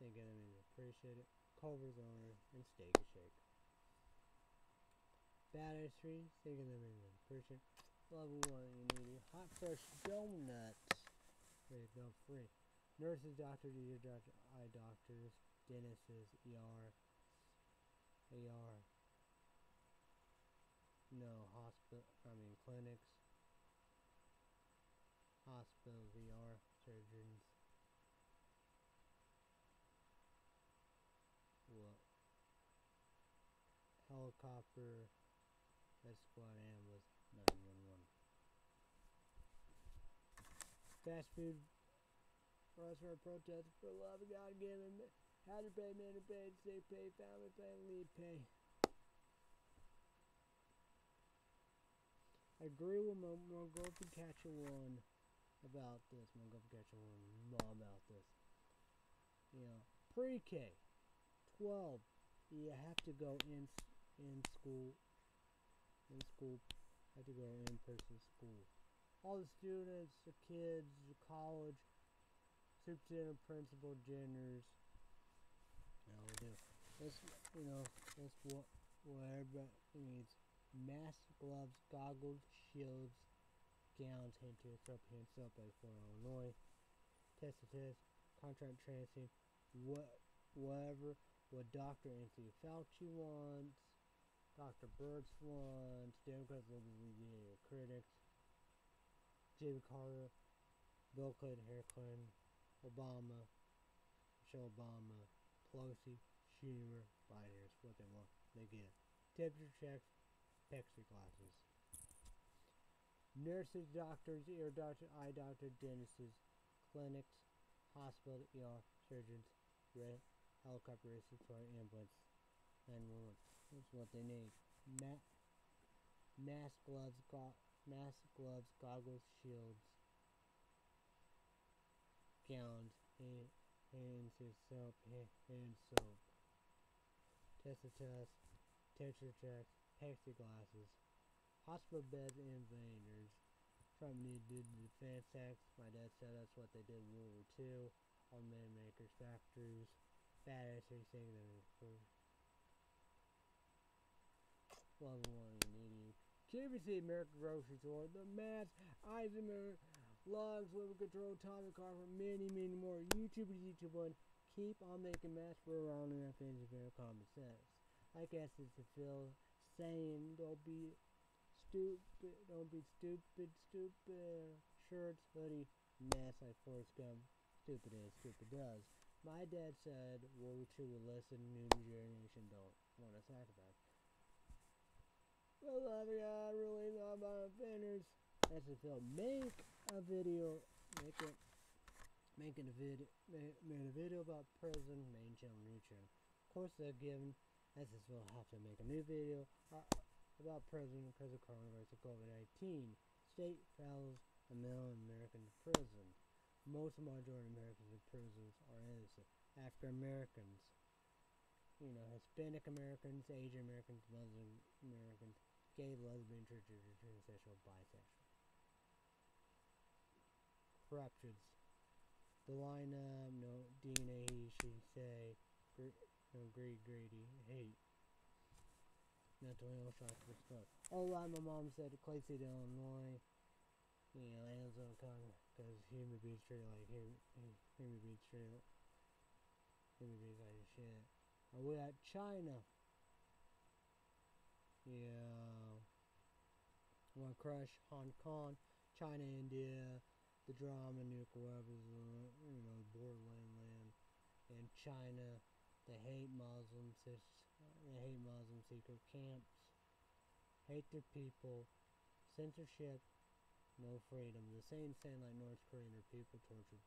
think of them and appreciate it. Culver's owner and Steak and Shake. Bad Street, think of them and appreciate it. Level one, you need. Hot fresh donuts. They go free. Nurses, doctors, ear doctor, eye doctors, dentists, ER, AR, no hospital. I mean clinics, hospitals, ER, surgeons. What? Helicopter, med squad ambulance, 911. Fast food restaurant protest for love of God given. To pay, men to pay, sick pay, family pay, leave pay. I agree with Catcher one about this. Montgomery one about this. You know, pre-K, 12, you have to go in in school. In school, have to go in person school. All the students, the kids, the college, superintendent, principal, juniors. You know, we do. That's you know, that's what what everybody needs. Masks, gloves, goggles, shields, gowns, hand to yourself, hands up by for Illinois. Test to test, contract tracing, what whatever what Dr. Anthony Fauci wants, Dr. Birx wants, Democrats be critics, Jimmy Carter, Bill Clinton, Harry Clinton, Obama, Michelle Obama, Pelosi, Schumer, Biden, it's what they want. They get temperature checks, Pepsi glasses. Nurses, doctors, ear doctor, eye doctor, dentists, clinics, hospital, ER, surgeons, re- helicopter respiratory ambulance, 911. That's what they need. Ma- mask, gloves, go- mask, gloves, goggles, shields, gowns, hand, hands, and soap, hand, hand soap. Test the test, temperature checks, Pepsi glasses, hospital beds and. Trump needed the defense tax. My dad said that's what they did in World War II. On man makers, factories, bad everything that for level one needy. QVC American Grocery Store, the Mass, Eisenberg, Logs, Liver Control, Tommy Carver, many, many more. YouTube is YouTube one. Keep on making masks for around enough things very common sense. I guess it's a Phil don't be stupid, don't be stupid, stupid. Shirts, hoodie, mask like Forrest Gump. Stupid is, stupid does. My dad said World War II will listen, new generation don't want to sacrifice. Well, love God, really love my offenders. That's a film. Make a video, make it, making a video, made, made a video about prison, main channel, new channel. Of course, they're given, as this will have to make a new video uh, about prison because of coronavirus and COVID-19. State files a million Americans in prison. Most majority Americans in prisons are innocent. African Americans, you know, Hispanic Americans, Asian Americans, Muslim Americans, gay, lesbian, transgender, transsexual, bisexual. Corruptions. The lineup, no DNA, he, she, say, no greed, greedy, hate. Mental health, shock, stuff. Oh, like my mom said, Clay City, Illinois. You know, Amazon kind because human beings treated like human, human beings treated human beings like shit. We at China? Yeah. One crush, Hong Kong, China, India, the drama, nuclear weapons, uh, you know, borderland land, and China, they hate Muslims, they hate Muslim secret camps, hate their people, censorship, no freedom. The same thing like North Korean or people torture,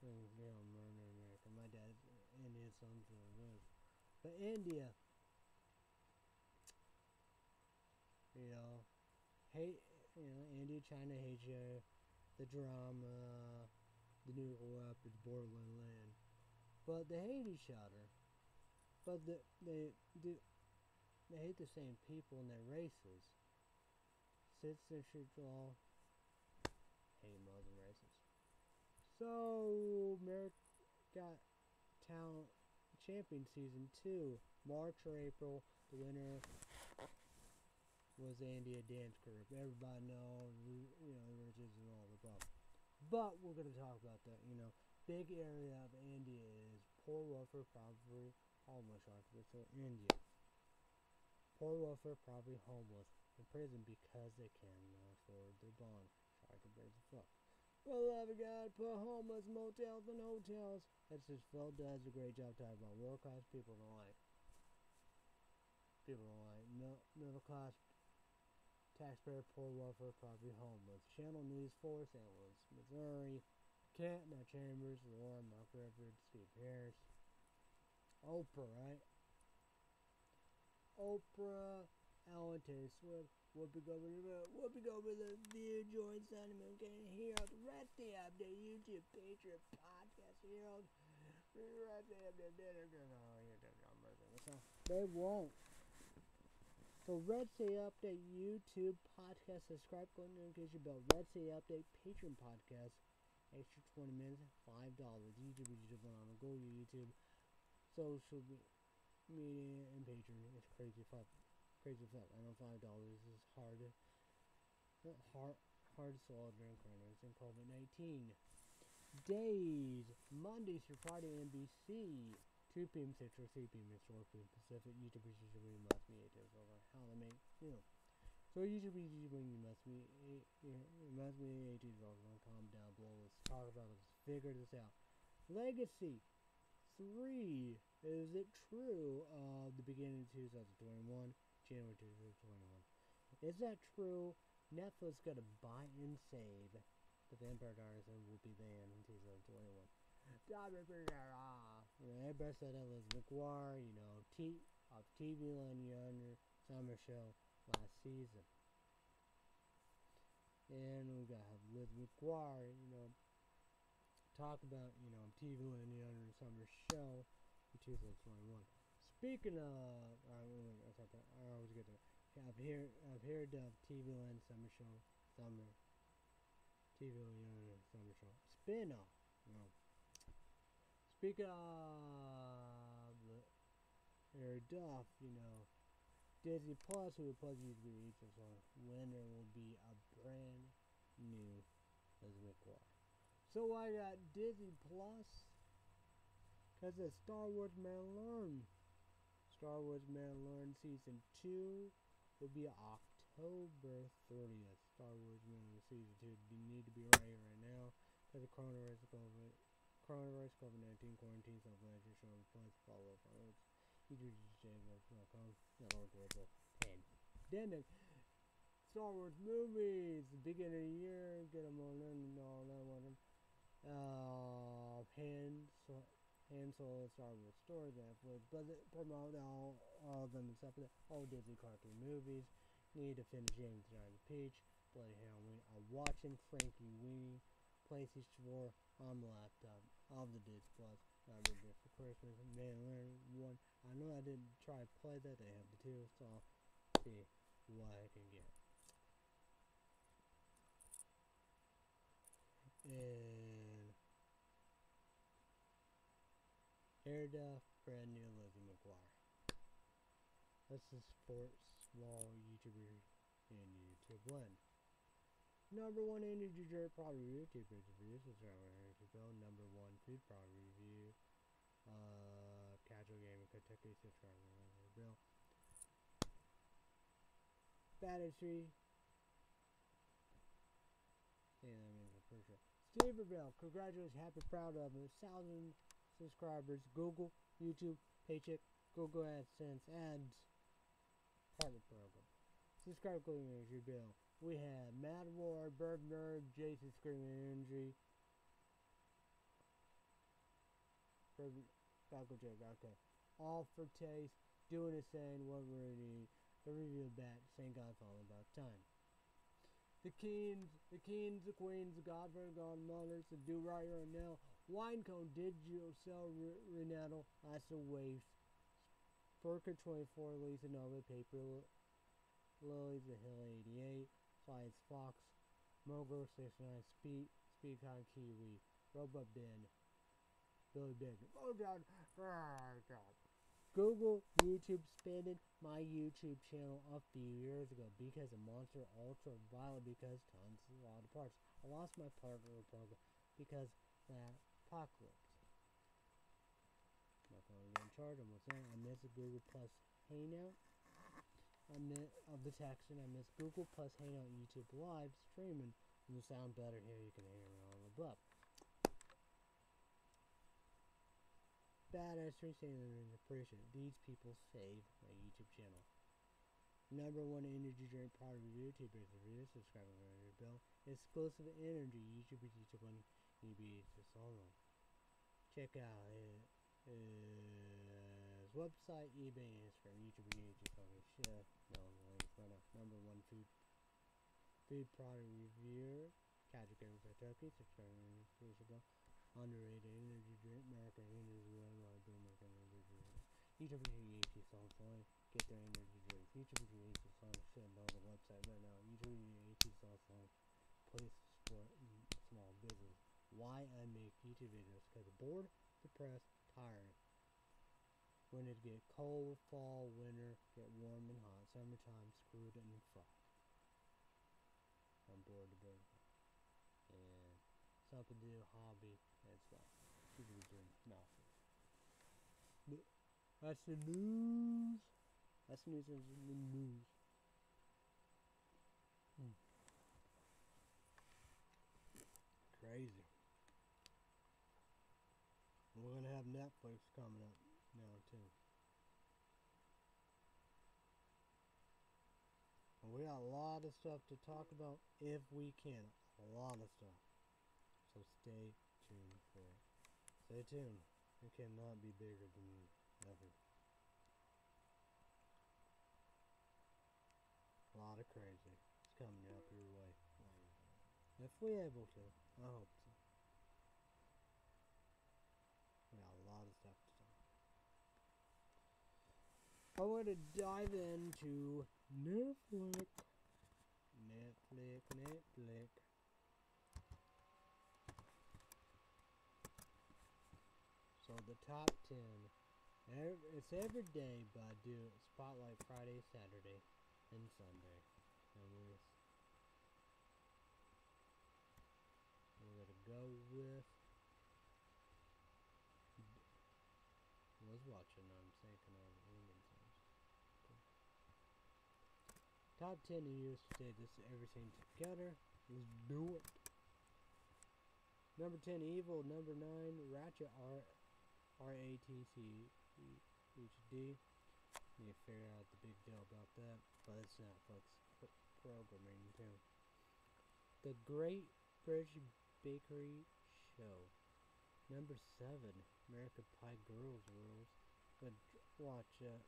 you know, murder America. My dad, Indian sons live. But India, you know, hate, you know, India, China hate you, the drama, the nuclear weapons, borderland land. But they hate each other. But the, they do, they hate the same people and their races. Citizenship law, hate Muslim races. So, America got talent champion season two, March or April. The winner was India Dance Group. Everybody knows, you know, the riches and all the above. But we're going to talk about that, you know. Big area of India poor welfare, probably homeless, artificial India. Poor welfare, poverty, homeless, in prison because they cannot afford their bond. Try to break the fuck. The love of God, put homeless motels and hotels. That's just Phil does a great job talking about world class people don't like. People don't like no, middle class taxpayer, poor welfare, probably homeless. Channel News 4, St. Louis, Missouri. Kent, Matt Chambers, Laura, Mark Rivers, Steve Harris. Oprah, right? Oprah, Ellen Taylor Swift, Whoopi Goldberg, Whoopi Goldberg, The View, Join Sentiment, Getting Heroes, Rest the Update, YouTube, Patreon, Podcast Heroes, Rest the Update, They won't. So Red Sea Update YouTube podcast, subscribe, click notification bell. Red Sea Update Patreon podcast, extra 20 minutes, $5. YouTube, YouTube, on the go YouTube, social media, and Patreon. It's crazy fuck. Crazy fuck. I know $5 is hard. Hard, hard to swallow during coronavirus and COVID 19. Days, Monday through Friday, NBC. 2 p.m. Central, 3 p.m. 4 p.m. Pacific. YouTube is usually must be over how to make, you know. So YouTube usually you must eight, it eight days over. Comment down below. Let's talk about this. Figure this out. Legacy 3. Is it true? Uh, the beginning of 2021, January 2021. Is that true? Netflix to buy and save the Vampire Diaries will be banned in 2021. Everybody said Elizabeth McGuire, you know, T of TV Land Yonder Summer Show last season. And we got have Liz McGuire, you know, talk about, you know, TV Land Yonder Summer Show in 2021. Speaking of, I, I always get there. I've heard, I've heard of TV Land Summer Show, Summer, TV Land Summer Show, spin-off, you know. Speaking of Air Duff, you know, Disney Plus, will plus used to of winner will be a brand new McGuire. So I got Disney Plus because it's Star Wars Mandalorian. Star Wars Mandalorian season two will be October 30th. Star Wars Mandalorian season two. You need to be right right now because the coronavirus COVID coronavirus, COVID-19, quarantine, self-management, show plus follow up on network global pandemic. Star Wars movies, beginning of the year, get them on in and all that one. Uh, Han, so, Han Solo, Star Wars stories, Netflix, but promote all, all of them except for the all Disney cartoon movies. Need to finish James Giant Peach, Bloody Halloween. I'm watching Frankenweenie, PlayStation 4 on the laptop of the Disc Plus. I remember for Christmas. Man, learn one. I know I didn't try to play that. They have the two, so I'll see what I can get. And Air Duff, brand new Lizzie McGuire. That's the sports small YouTuber in YouTube blend. Number one energy drink product review, two reviews, subscribe on Energy Bill. Number one food product review, uh, casual gaming, Kentucky, subscribe on Energy Bill. Battery. Yeah, that means I'm sure. Steve Bell, congratulations, happy, proud of a thousand subscribers. Google, YouTube, Paycheck, Google AdSense ads partner program. Subscribe to your bill. We have Mad War, Bird Nerd, Jason Screaming Energy. Bird, Falco okay. All for taste, doing the same, what need. The review of bat, St. God's all about time. The kings, the kings, the queens, the godfather, godmothers, the do right or now. Wine cone, digital cell, Renato, Asa Waves, Burker 24, Lisa Nova, Paper, Lilies, The Hill 88, Science Fox, Mogo 69, Speed, Speedcon Kiwi, Robot Ben, Billy Big. Oh God, oh God. Google YouTube spanned my YouTube channel a few years ago because of Monster Ultra Violet because tons of parts. I lost my partner program because that apocalypse. My phone in charge. I'm what's that? I miss Google Plus Hangout. Of the text and I miss Google Plus Hangout YouTube Live streaming. And the sound better here. You can hear me all the above. badass reseller and appreciate these people save my YouTube channel. Number one energy drink part of YouTube is review, subscribe your bell. Exclusive energy YouTube is YouTube one EB to solo. Check out his, his website, eBay, Instagram, YouTube, YouTube, fucking shit. No, links right now. Number one food food product reviewer. Game for turkey, on your underrated energy drink, American Energy, do American Energy drink. Each of you each song song, get their energy drinks. Each of you each song shit on the website right now. Each of you each song song, please support small business. Why I make YouTube videos? Because bored, depressed, tired. When it get cold, fall, winter, get warm and hot, summertime, screwed and fried. I'm bored to business. And something to do, hobby, and stuff. People are doing nothing. But that's the news. That's the news in the news. Hmm. Crazy. We're gonna have Netflix coming up now too. We got a lot of stuff to talk about if we can. A lot of stuff. So stay tuned for it. Stay tuned. It cannot be bigger than you, ever. A lot of crazy. It's coming up your way. If we're able to, I hope so. We got a lot of stuff to talk. I want to dive into Netflix. Netflix, Netflix. So the top 10. It's every day, but I do Spotlight Friday, Saturday, and Sunday. And we're, we're gonna go with. Was watching. I'm thinking of England songs. Top 10 of years to say this everything together. Let's do it. Number 10, Evil. Number 9, Ratchet R R-A-T-C H-D. Need to figure out the big deal about that, but it's Netflix programming too. The Great British Bakery Show. Number seven, American Pie Girls Rules. But watch that.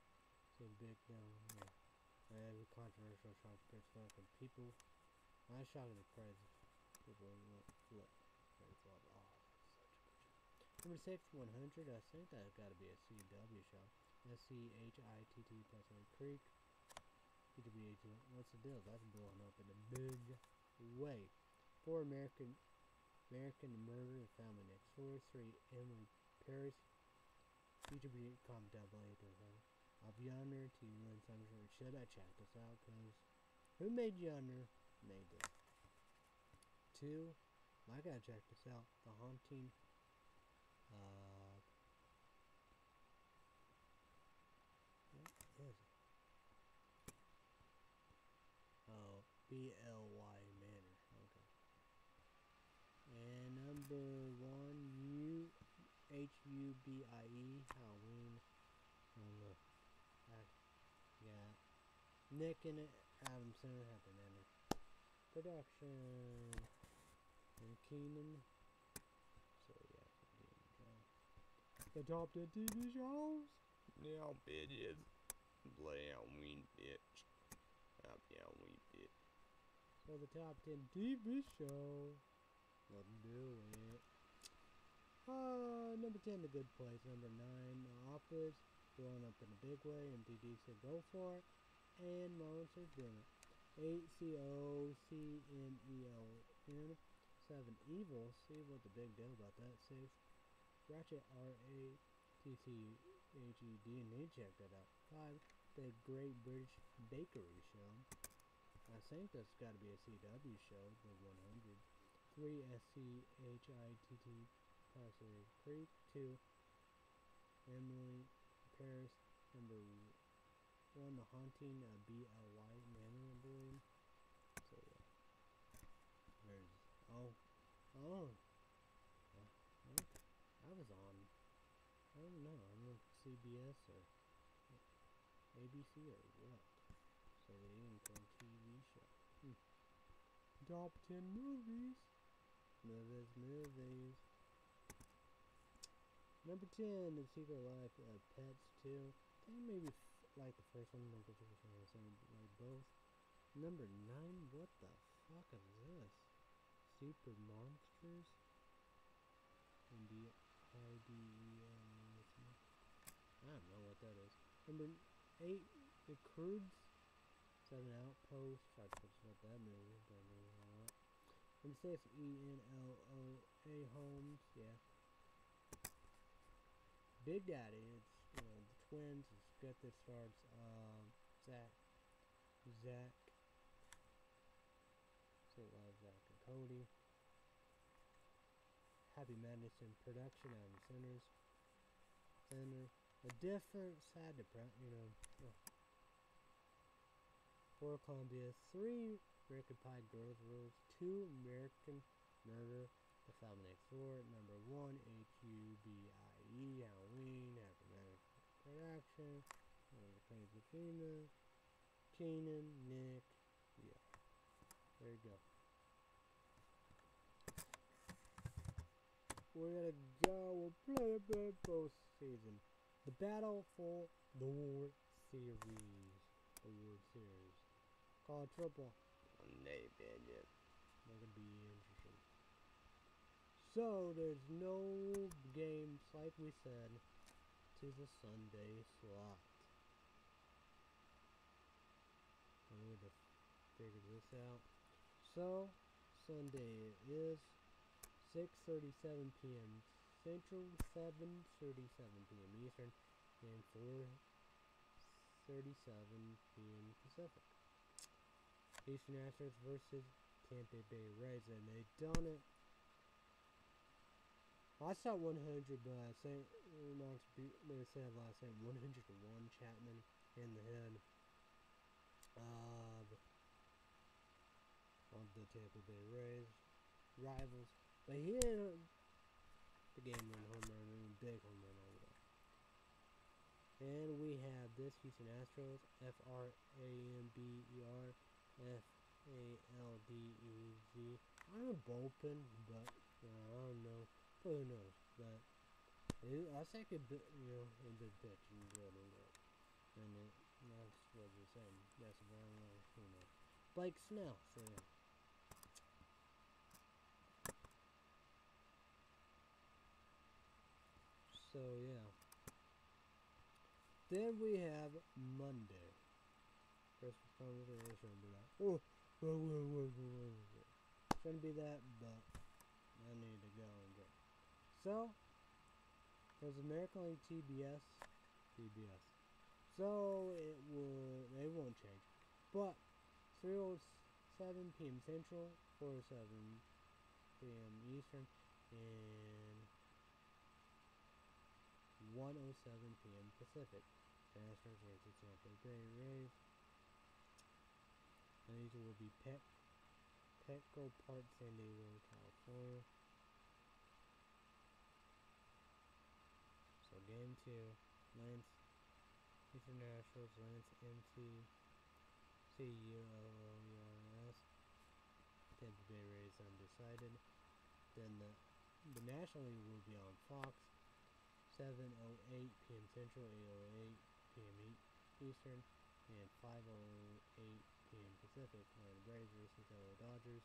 It's a big deal. Yeah. And controversial shock Pittsburgh and people. I shot in the prize. People flip. Praise Oh. Number 6, 100. I think that's got to be a CW show. S-C-H-I-T-T plus A Creek. PWH. What's the deal? That's blowing up in a big way. 4, American American Murder and Family Next Door. 3, Emily Paris. PWH. Comment down below. Of Yonder to Lynn Summer. Should I check this out? Because who made you Yonder? Made this. 2, I gotta check this out. The Haunting uh, what is it? Oh, B-L-Y Manor. Okay. And number one, U H U B I E Halloween on the Nick and Adamson have been in production. And Kenan. So yeah, the top 10 TV shows. Now, bitches. Play out we bitch. Up yeah, we bitch. So the top 10 TV show. Let's do it. Uh, number 10, The Good Place. Number 9, The Office. Blowing up in a big way. MTD said go for it. And doing it. 8, C-O-C-N-E-L-N. 7, Evil. See what the big deal about that. 6, Ratchet, R-A-T-C-H-E-D. And they check that out. 5, The Great British Bakery Show. I think that's got to be a CW show, the 100. 3, S-C-H-I-T-T Pacific Creek. 2, Emily Paris. Number 1, The Haunting of B.L.Y. Manor, I believe. So, yeah. There's, oh, oh. Uh, I was on, I don't know, I'm on CBS or ABC or what. So they didn't on TV show. Hmm. Top 10 movies. Movies, movies. Number 10, The Secret Life of Pets 2. I think maybe like the first one, number two the same, like both. Number 9, what the fuck is this? Super Monsters? And the I don't know what that is. Number 8, The Croods. 7, Outpost. Tried to put what that movie, don't know that. Number 6, E-N-L-O-A Holmes, yeah. Big Daddy, it's you know the twins. Good that starts um, Zach, Zach, so love Zach and Cody. Happy Madison in production in Centers, Center. A different side to pre- you know. Uh, for Columbia, three American Pie Girls Rules, two American Murder the Family Next Door, number one, H-U-B-I-E, Halloween, Happy Production, number Crazy Katrina, Kenan, Nick, yeah. There you go. We're gonna go, we'll play the both season. The Battle for the World Series. The World Series. Call it triple. Nay, bitch. That could be interesting. So there's no games like we said to the Sunday slot. I need to figure this out. So Sunday is 6:37 p.m. Central, 7:37 p.m. Eastern, and 4:37 p.m. Pacific. Houston Astros versus Tampa Bay Rays, and they've done it. I saw 100, but I say they said last night 100 to one Chapman in the head of of the Tampa Bay Rays rivals, but he had the game win home run and big home run over there. And we have this Houston Astros F R A M B E R F A L D E Z. I'm a bullpen, but uh, I don't know. Oh, Who knows? But it, I think it, you know, a good pitch and good and good. And it, that's what you're saying. That's a very long, you know. Blake Snell, so yeah. So yeah. Then we have Monday. First performance of the shouldn't be that. Oh, whoa, whoa, whoa, whoa, whoa. Shouldn't be that, but I need to go. So there's American League TBS, TBS. So it will, they won't change. But 307 p.m. Central, 407 p.m. Eastern, and 107 p.m. Pacific. Versus Tampa Bay Rays. And these will be Pet Petco Park, San Diego, California. Game two, Lance Internationals, Lance MC C-U-O-U-S. Tampa Bay Rays undecided. Then the the National League will be on Fox. 7:08 p.m. Central, 8:08 p.m. Eastern, and 5:08 p.m. Pacific. Atlanta Braves versus LA Dodgers.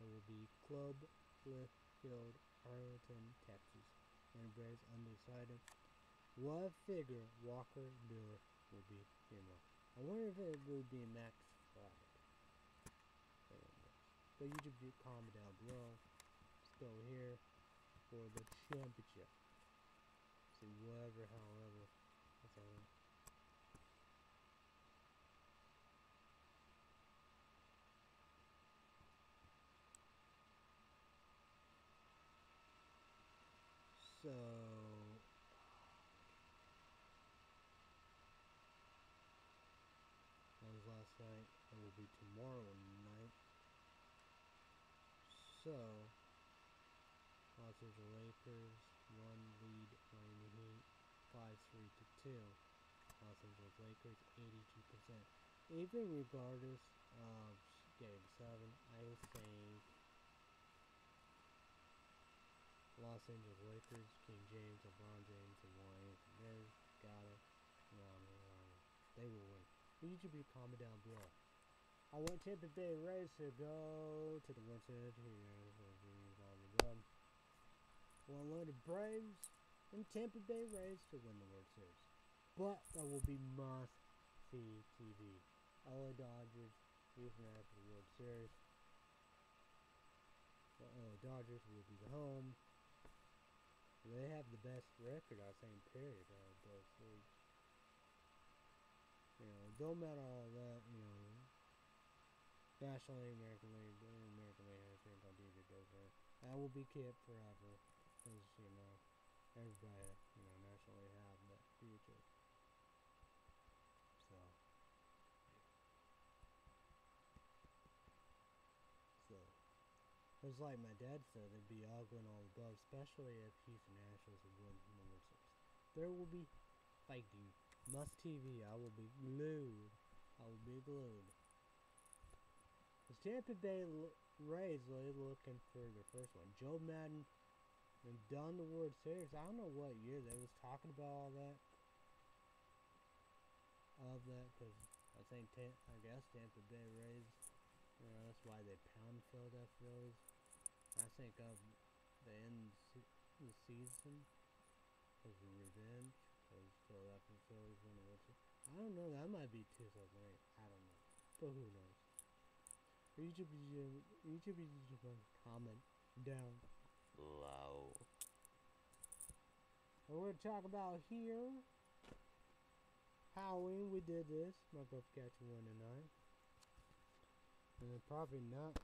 It will be Globe Life Field, Arlington, Texas. And Braves undecided. What figure Walker Buehler will be hero? I wonder if it would be Max Fried. Go YouTube comment down below. Let's go here for the championship. See whatever, however. That's all. So that was last night. It will be tomorrow night. So Los Angeles Lakers one lead Miami Heat five three to two. Los Angeles Lakers eighty two percent. Even regardless of game seven, I think Los Angeles Lakers, King James, LeBron James, and Wayne There's got it. They will win. You should be comment down below. I want Tampa Bay Rays to go to the World Series. Well, I the Braves and Tampa Bay Rays to win the World Series. But that will be must see TV. LA Dodgers, Houston the World Series. The LA Dodgers will be the home. They have the best record, I think, period, of leagues. You know, don't matter all that, you know, National League, American League, American League, I think I'll do. That will be kept forever, because, you know, everybody, you know, nationally have that future. So. So. It's like my dad said, it'd be and all above, especially if Houston Nationals would win number six. There will be fighting. Must TV. I will be glued. I will be glued. The Tampa Bay Rays looking for their first one. Joe Maddon and done the World Series. I don't know what year they was talking about all that. Of that, because I think I guess Tampa Bay Rays. You know, that's why they pound Philadelphia Phillies. I think of the end of the season as a revenge because Philadelphia Phillies won the World Series. I don't know. That might be 2008. I don't know. But who knows? YouTube, YouTube, YouTube, comment down Wow. And we're gonna talk about here. Halloween, we did this. My both catching one tonight. And then probably not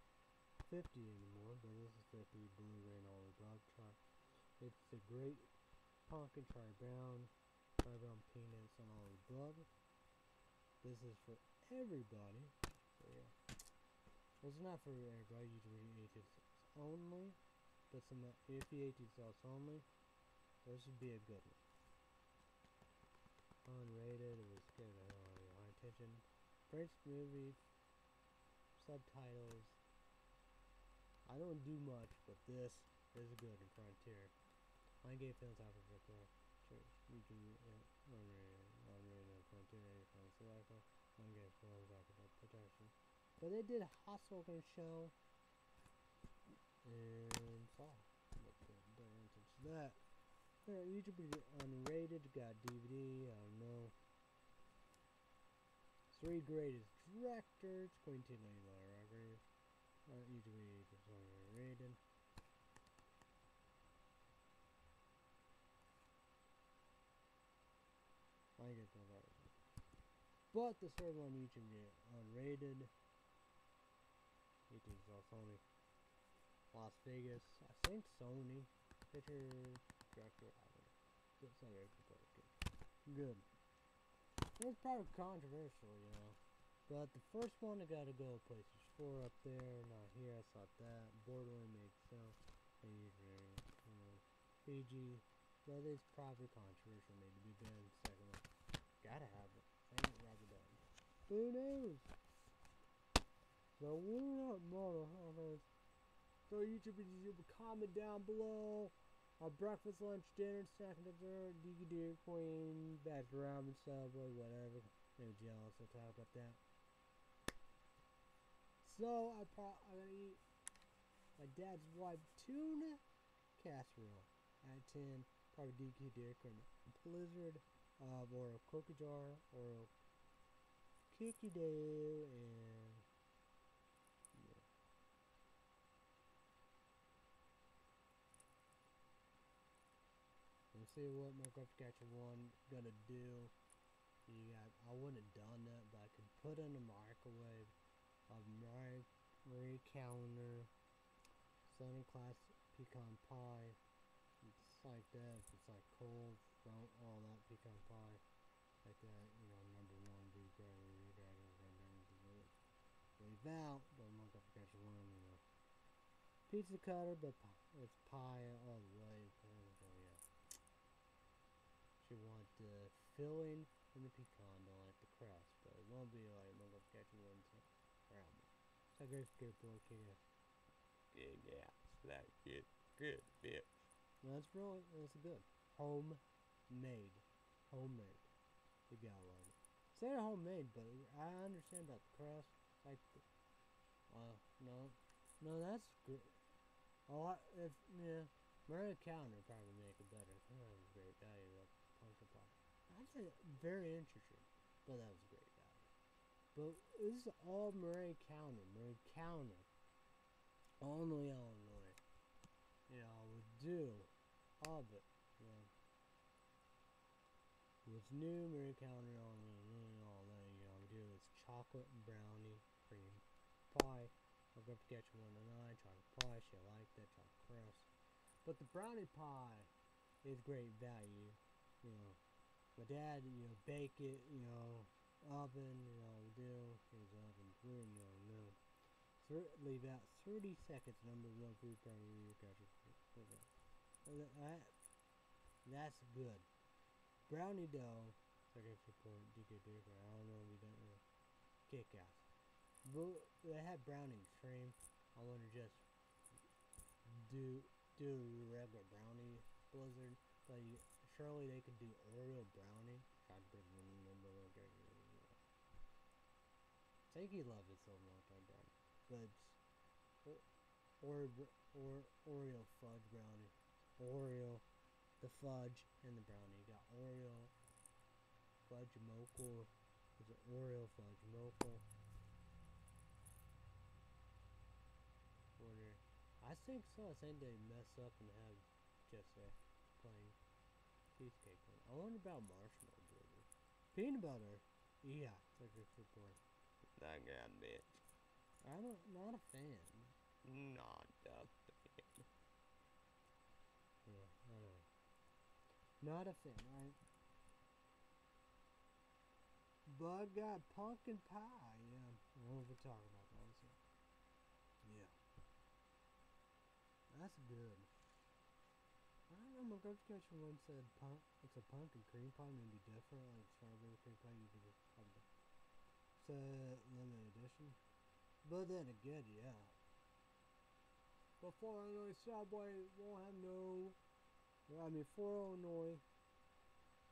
50 anymore, but this is 50 blue rain all above. Try. It's the great pumpkin char brown, char brown peanuts and all above. This is for everybody. So yeah. It's not for everybody, it's only. But some sauce only, this would be a good one. Unrated, it was good. Uh, high attention. French movie subtitles I don't do much, but this is good in Frontier. I gave films out of it there. Sure, you can uh, unrated Frontier from Selecta. I gave films out of it protection. But they did a hospital show and attention to that. Yeah, YouTube is unrated. Got DVD. I don't know. Three greatest directors. Quentin Larry uh, usually it's unrated. I get that But the third one you can get unrated. It is also Sony Las Vegas. I think Sony. Picture director. I not good. Good. It's probably controversial, you know. But the first one I gotta go places four up there, not here, I thought that. Borderland sense. And Fiji. But it's probably controversial, maybe be better second one. Gotta have it. Ain't rather done. Who knows? So we're not motherfuckers. So YouTube, YouTube, comment down below. Our breakfast, lunch, dinner, snack, and dessert, Deaky Dairy Queen, Baskin Robbins, Subway, whatever. No jealous, I'll talk about that. So I I'm gonna eat my dad's wife tuna casserole at 10. Probably DQ Dairy Queen. Blizzard, uh, or a cookie jar, or a cookie dough, and yeah. See what my Catcher one gonna do. You got, I wouldn't have done that, but I could put in a microwave, a Marie, Calendar, Sun Class pecan pie. It's like that. It's like cold, front, all that pecan pie, like that. You know, number one, do gravy, leave out. But I'm not one. You know, pizza cutter, but it's pie all the way. So yeah. The filling and the pecan, don't like the crust, but it won't be like I'm gonna catch one around me. So I guess good boy, kid. Good gas. That good. Good bitch. No, that's really that's good. Homemade, homemade. You gotta love it. It's Say homemade, but I understand about the crust. Like, the, uh, no, no, that's good. Oh, I- if yeah, Maria Counter probably make it better. That was a great value. Pie. That's a, very interesting, but that was a great value. But this is all Murray Counter. Murray Counter. Only Illinois. You know, would do all of it. You know. New Murray Counter only all that, you know, we do is chocolate brownie cream pie. I'll go get you one tonight, chocolate pie, she like that chocolate crust. But the brownie pie is great value, you know. My dad, you know, bake it, you know, oven, you know, do, his oven, room, you know, no. Thir- leave out 30 seconds, number one food got your that, that's good. Brownie dough, second support, DK different, I don't know if we don't know. Kick ass. But they have brownie cream. I want to just do do regular brownie blizzard, but you, surely they could do Oreo brownie. God. Tanky love it so much on brownie, but or or Oreo fudge brownie, Oreo, the fudge and the brownie. You got Oreo fudge mocha. Is it Oreo fudge mocha? Order. I think so. I think they mess up and have just a plain cheesecake one. I wonder about marshmallow blizzard. Peanut butter. Yeah, it's like a good. That guy bitch. I'm a, not a fan. Not a fan. Yeah, I know. Not a fan, right? But got pumpkin pie, yeah. I don't know if we're talking about that. So. Yeah. That's good. I my catcher one said pump, it's a pumpkin cream pie, maybe different, like strawberry cream pie, you could just probably said limited edition. But then again, yeah. Before Illinois Subway won't have no I mean, for Illinois,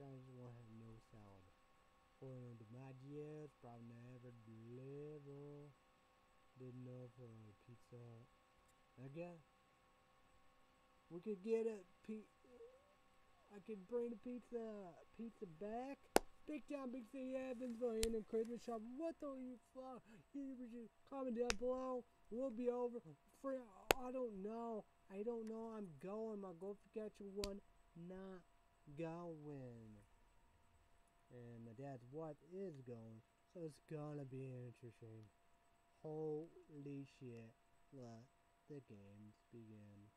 guys won't have no salad. For Illinois DiMaggio's, probably never deliver. Didn't know for uh, pizza. I guess we could get a pe- I could bring the pizza pizza back. Big Town Big City Evansville in the Christmas shop. What the you fuck? You comment down below. We'll be over. Free. I don't know. I don't know. I'm going. My goal to catch one. Not going. And my dad's wife is going. So it's gonna be interesting. Holy shit. Let the games begin.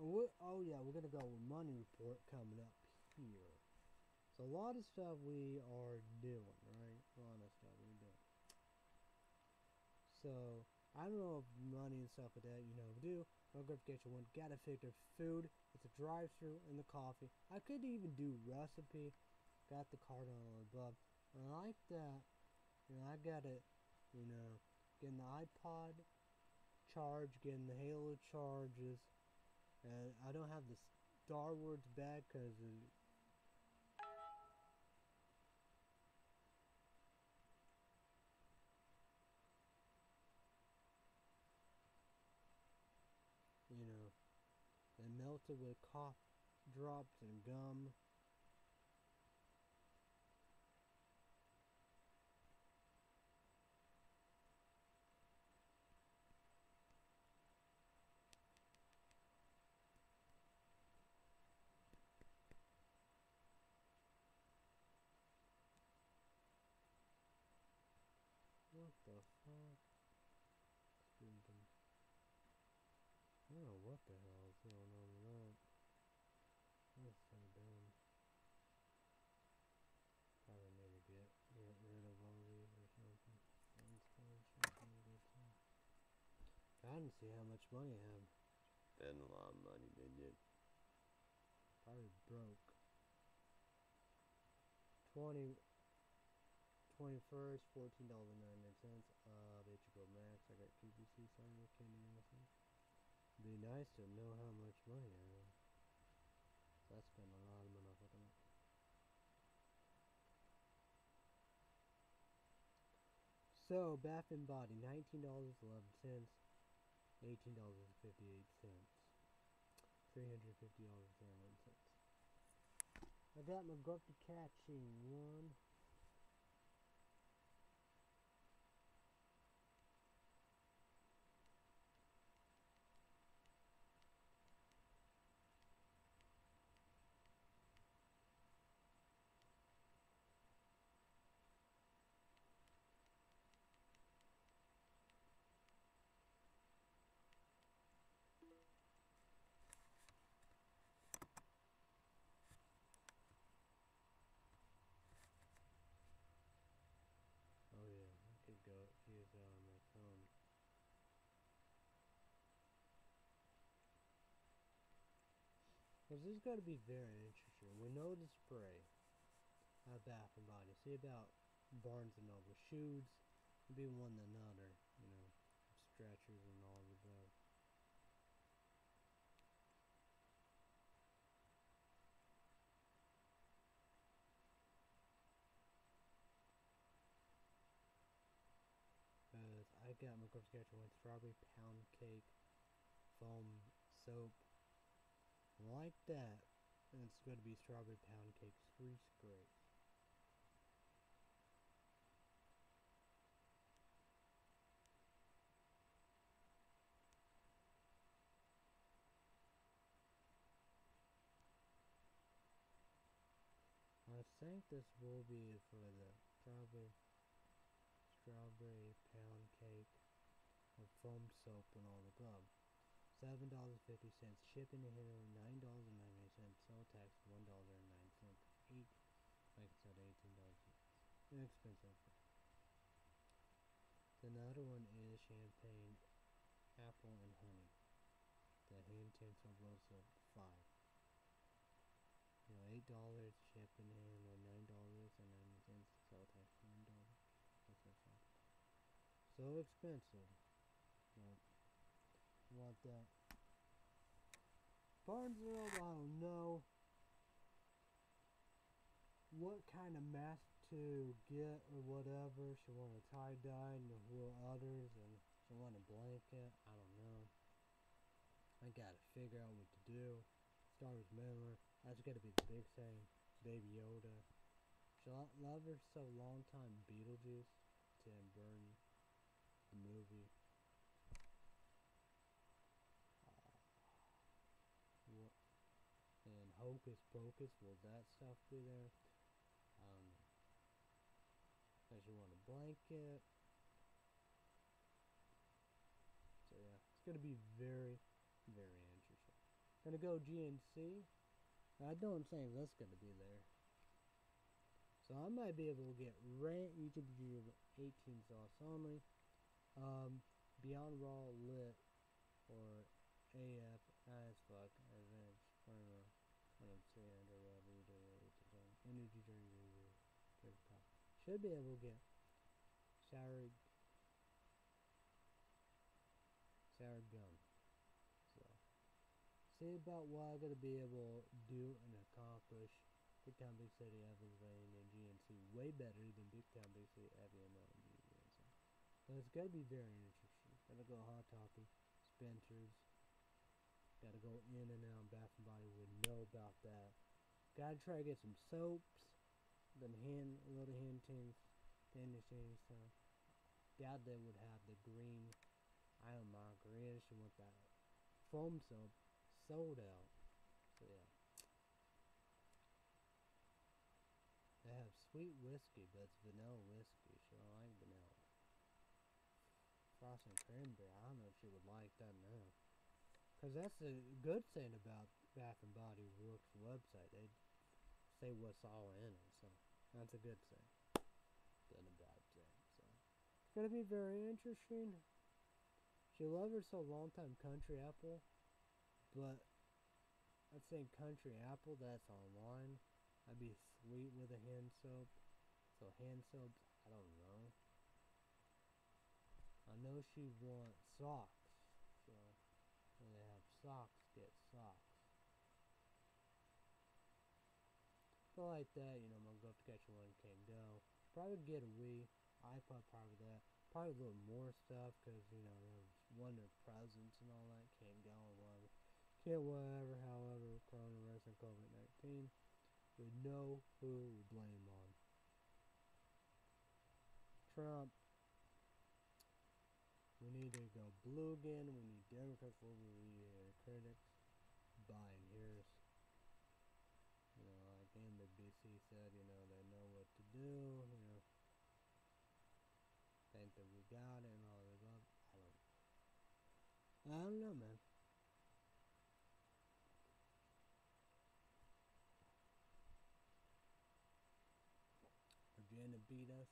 Oh, oh yeah, we're gonna go with money report coming up here. So a lot of stuff we are doing, right? A lot of stuff we're doing. So I don't know if money and stuff like that, you know, do. Go to get your one. Gotta figure food. It's a drive through and the coffee. I could even do recipe. Got the card on the above. I like that. You know, I got it. You know, getting the iPod charge, getting the Halo charges, I don't have the Star Wars bag because you know, and melted with cough drops and gum. What the fuck? I don't know what the hell is going on with that. That's so dumb. Probably need to get, get rid of all these or something. I didn't see how much money I have. Spend a lot of money, did you? Probably broke. 20, 21st, $14.99 uh, of HBO Max. I got QVC, sorry, Candy Nelson. Be nice to know how much money I have. So I spend a lot of money of. So, Bath and Body, $19.11, $18.58. $350.31. I got my Grumpy catching one. Oh yeah, I could go use that on my phone. Cause this is going to be very interesting. We know the spray at Bath and Body. See about Barnes and Noble shoes. Be one another, you know, stretchers and all of that. Cause I got my one strawberry pound cake, foam soap, like that. And it's going to be strawberry pound cake free spray. I think this will be for the strawberry strawberry pound cake with foam soap and all the above. Seven dollars fifty cents shipping and handling, nine dollars and ninety nine cents sale tax, one dollar and nine cents. Eight, like I said, eighteen dollars. Inexpensive. Another one is champagne, apple and honey. The hand tinsel rose of five. You know, eight dollars shipping and handling, nine dollars and ninety cents sale tax, one dollar. So fun. So expensive. Want that. Barnes Noble, I don't know what kind of mask to get or whatever. She want a tie dye and will others and she want a blanket. I don't know. I gotta figure out what to do. Star Wars memory. That's gonna be the big thing. Baby Yoda. She lo- love her so long time Beetlejuice. Tim Burton. The movie. Uh, what? And Hocus Pocus. Will that stuff be there? Know. Does she want a blanket? So yeah, it's gonna be very, very interesting. Gonna go GNC. I know I'm saying that's gonna be there. So I might be able to get rent YouTube view 18 sauce only. Um, Beyond Raw Lit or AF as fuck Should be able to get sour sour gum. So see about what I'm gonna be able to do and accomplish Big Town Big City Evans Lane and GNC way better than Big Town Big City FML and GNC. It's gonna be very interesting. Gotta go Hot Topic, Spencer's. Gotta go in and out Bath and Body would know about that. Gotta try to get some soaps, them hand little hand tints, finishing stuff. Doubt they would have the green I don't know, greenish and with that foam soap sold out. So yeah. They have sweet whiskey, but it's vanilla whiskey. She don't like vanilla. Frosting cranberry. I don't know if she would like that now. Cause that's the good thing about Bath and Body Works website. They say what's all in it, so that's a good thing. Than a bad thing. So it's gonna be very interesting. She loved her so long time country apple, but I'd say country apple that's online. I'd be sweet with a hand soap. So hand soaps, I don't know. I know she wants socks, so when they have socks, socks. But like that, you know, I'm gonna go up to catch one, can't. Probably get a Wii, iPod, probably that. Probably a little more stuff, cause you know, one of presents and all that, can't whatever. Can't whatever, however, coronavirus and COVID 19 we know who we blame on. Trump. We need to go blue again. We need Democrats over the critics. Biden Harris. You know, like NBC said, you know, they know what to do. You know, think that we got it and all this stuff. I don't. I don't know, man. Virginia beat us.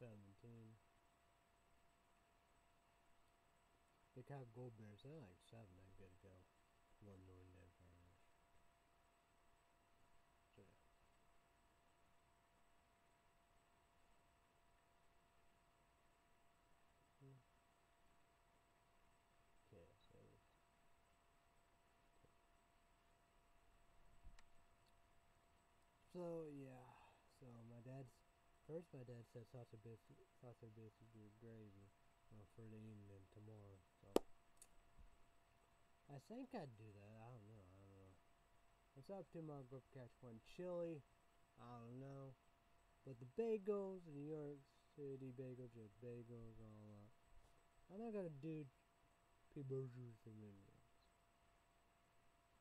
17. Big Cow Gold Bears, they're like 7, they're good to go. One Northern Dead Farmers. So, yeah. Hmm. Okay, so. So, yeah. So, my dad's. First, my dad said sausage biscuit, sausage biscuit with gravy uh, for the evening tomorrow. So, I think I'd do that. I don't know. I don't know. It's up to my group catch one chili. I don't know. But the bagels, New York City bagels, just bagels, all that. I'm not gonna do pea burgers and onions.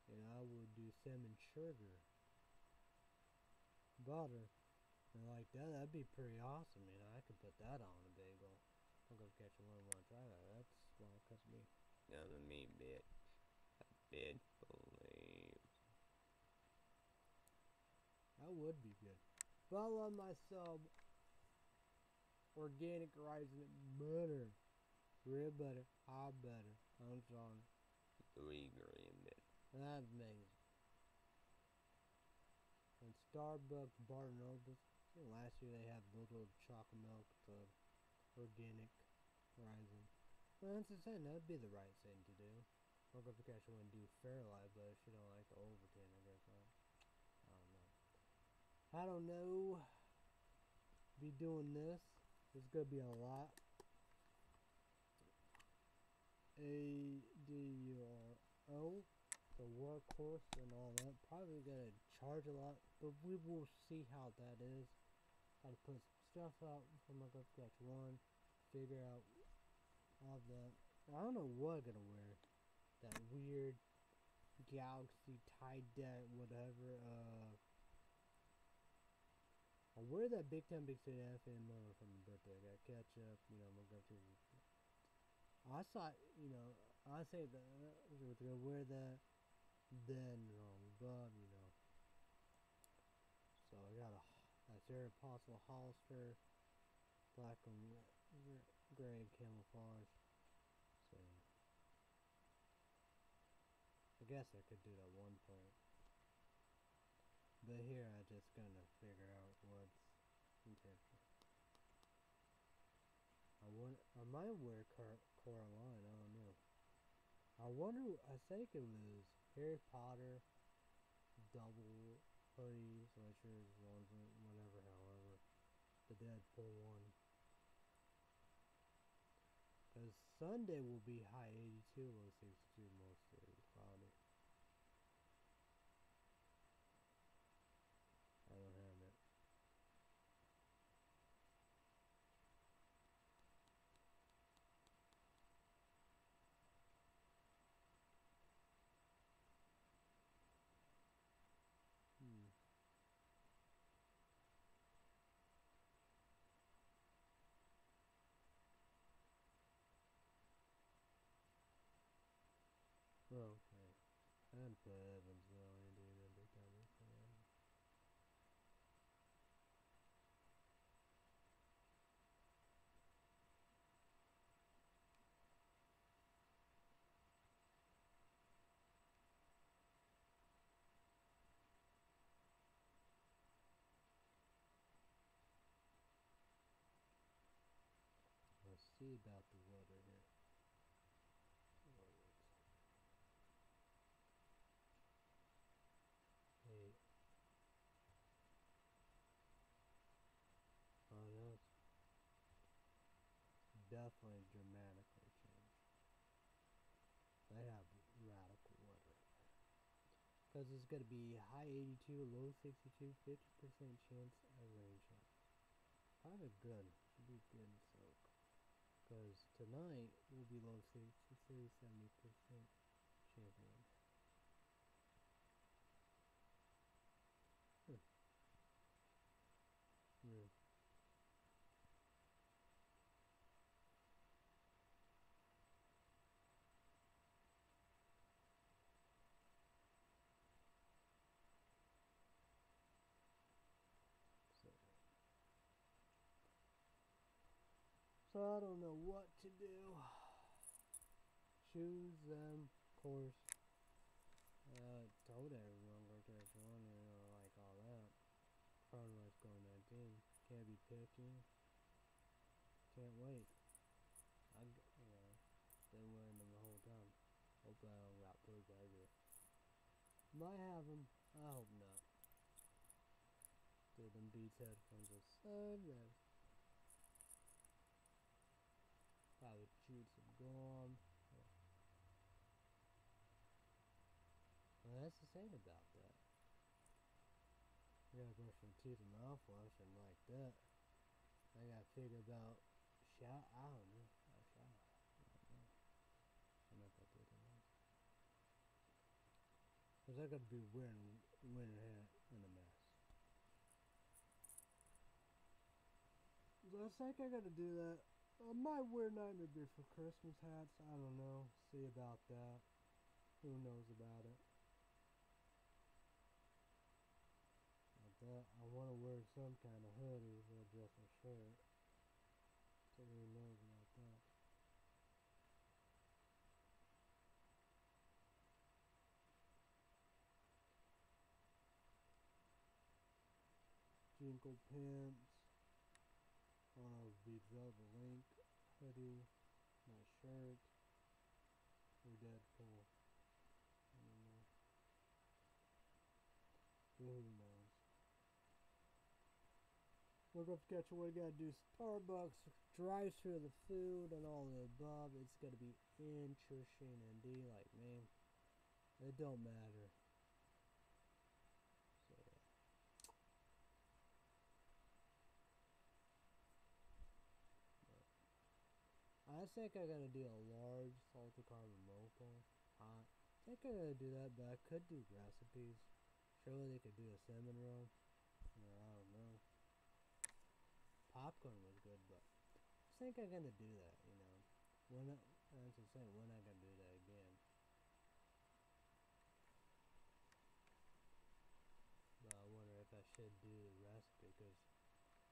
And I will do salmon sugar, butter, and like that. That'd be pretty awesome. You know, I could put that on a bagel. I'm gonna catch one and want to try that. That's well, cause me. Gonna me, bitch. I bid believe. That would be good. I love myself organic rising butter. Real butter, hot butter. I'm sorry. Three green bit. That's amazing. Starbucks Bar Nobles. I last year they had little chocolate milk, the organic rising. Well, that's the same. That'd be the right thing to do. I'll go catch one and do Fairlight, but if you don't like the Overton, I guess not. I don't know. I don't know. Be doing this. There's gonna be a lot. A D R O, the workhorse and all that. Probably gonna charge a lot, but we will see how that is. Gotta put some stuff out for my catch one. Figure out all that. I don't know what I'm gonna wear. That weird galaxy tie dye whatever. Uh, I'll wear that Big Time Big City FM uh, from my birthday. I got ketchup. You know, I'm gonna go through. I thought, you know, I say that I was gonna wear that. Then wrong, but you. So I got a that's Aeropostale Hollister, black and gray camouflage. So I guess I could do that one point. But here I just gonna figure out what's intentional. want, I might wear Car- Coraline. I don't know. I wonder. I think it was Harry Potter double whatever. However, the Deadpool one. Cause Sunday will be high 82, low 62 most days, cloudy. I don't have it. Hmm. Okay. Evans though, see about the weather here. What is it? Hey. Oh no, it's definitely dramatically changed. They have radical weather. Because it's going to be high 82, low 62, 50% chance of rain. Kind of good. Should be good soak. Because tonight will be low 60, 70% chance of rain. Hmm. Yeah. So, so I don't know what to do. Choose them, of course. Uh, told everyone to this one, you know, like all that. Front let's go 19. Can't be picky. Can't wait. I, you know, been wearing them the whole time. Hope I don't got poop everywhere. Might have them. I hope not. Dude, them Beats headphones are so good. Probably Well, that's the thing about that. You gotta brush my teeth and mouthwash and like that. I gotta figure about shower. I don't know. I shower. I don't know. I'm not that good at that. Cause I gotta be wearing winter a mask. I think I gotta do that. I might wear Nightmare for Christmas hats. I don't know. See about that. Who knows about it? Like that. I want to wear some kind of hoodie or just a shirt. So who knows about that? Jinkle pants. On a Velvet Link hoodie. My shirt. Or Deadpool. I don't know. Who knows? Look up catch what you gotta do Starbucks drive through the food and all the above. It's gonna be interesting indeed, like man. It don't matter. So yeah. I think I'm gonna do a large salted caramel mocha hot. I think I gotta do that, but I could do recipes. Surely they could do a cinnamon roll. Or I don't know. Popcorn was good, but I think I'm gonna do that. You know, when I, as I say, when I gonna do that again. But I wonder if I should do the recipe because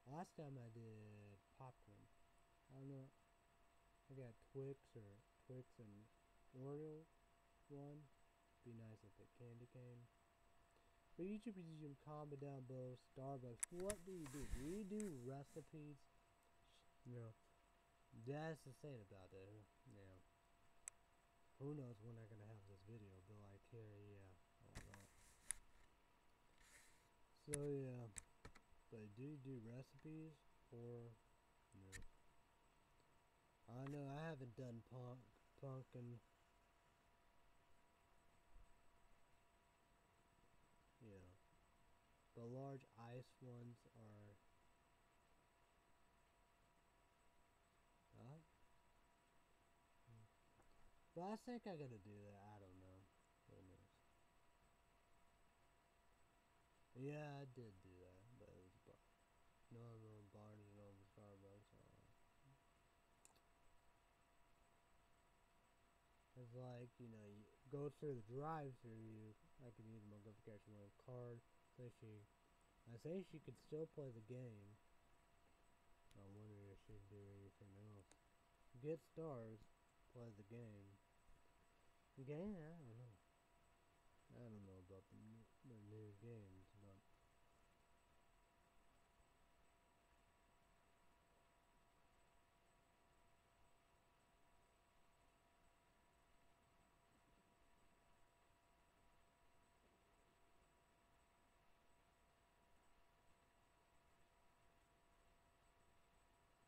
last time I did popcorn, I don't know. I got Twix or Twix and Oreo one. Be nice if it candy cane. But YouTube you can comment down below. Starbucks, what do you do? Do you do recipes? You know, That's the thing about it. Yeah. Who knows when they're gonna have this video? Be like, yeah, all. So yeah, but do you do recipes or? I know I haven't done punk, pumpkin. Yeah, the large ice ones are. Huh? But I think I gotta do that. I don't know. Who knows? Yeah, I did do that, but it was normal Barnes and Noble Starbucks. Uh, it's like you know, you go through the drive-through. You, I could use my notification one card. So she, I say she could still play the game. I wonder if she'd do anything else. Get stars, play the game. The game, I don't know. I don't know about the new, the new games, but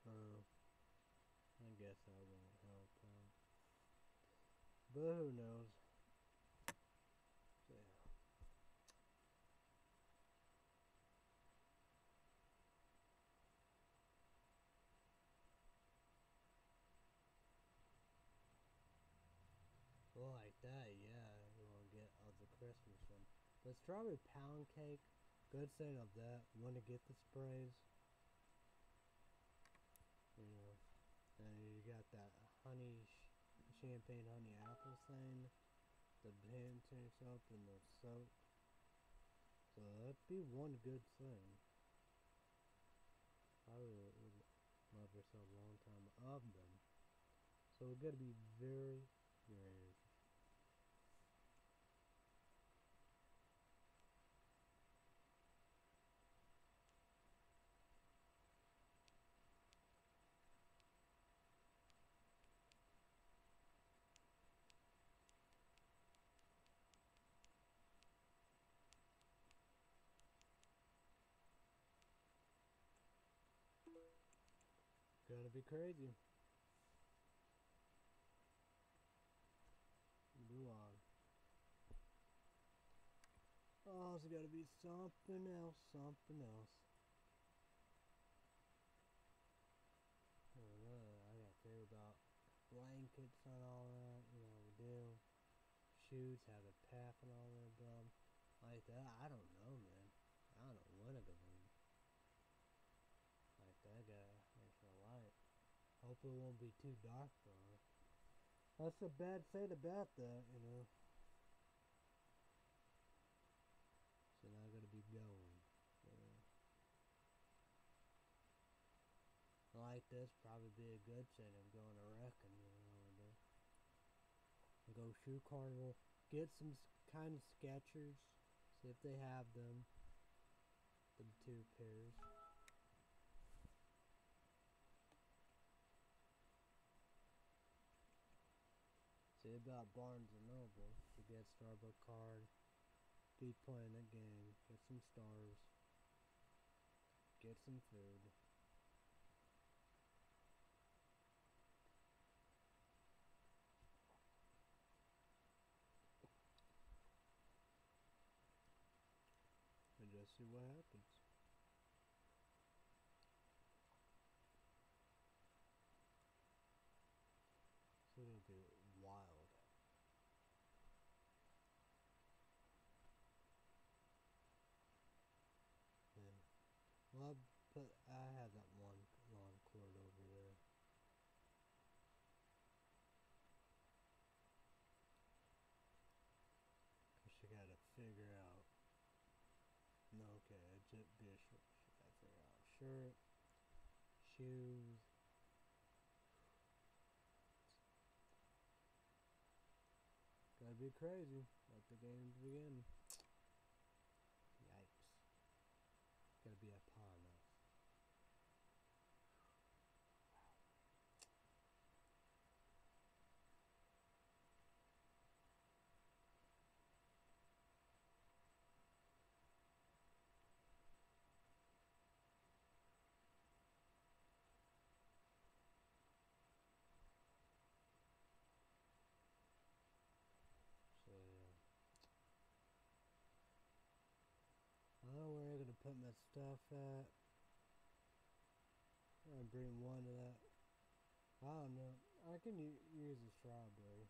uh, I guess I won't help out. But who knows? Yeah. Well, like that, yeah, to get of the Christmas one. The strawberry pound cake, good thing of that, want to get the sprays. You know, and got that honey, sh- champagne honey apple thing, the tank soap and the soap. So that'd be one good thing. I would love yourself a long time of them. So we're gonna be very, very Gonna be crazy. On. Oh, it's gotta be something else, something else. I don't know, I gotta figure about blankets and all that, you know, we do. Shoes have a path and all that, dumb. Like that, I don't know, man. I don't know when I'm gonna like that guy. Makes no light. Hope it won't be too dark though. That's a bad thing about that, you know. So now I gotta be going. Yeah. Like this, probably be a good thing. I'm going to reckon, you know. and, uh, Go shoe carnival, get some kind of Skechers, see if they have them. The two pairs. See about Barnes and Noble to get Starbucks card. Be playing a game. Get some stars. Get some food. And just see what happens. It's gonna be wild. Yeah. Well, I put I have that one lawn cord over there. Cause she gotta figure out. No, okay, it's a bishop. Gotta figure out shirt, shoes. Gotta be crazy. Let the games begin. Yikes. Gotta be upon us. That stuff at? I bring one of that. I don't know. I can use a strawberry.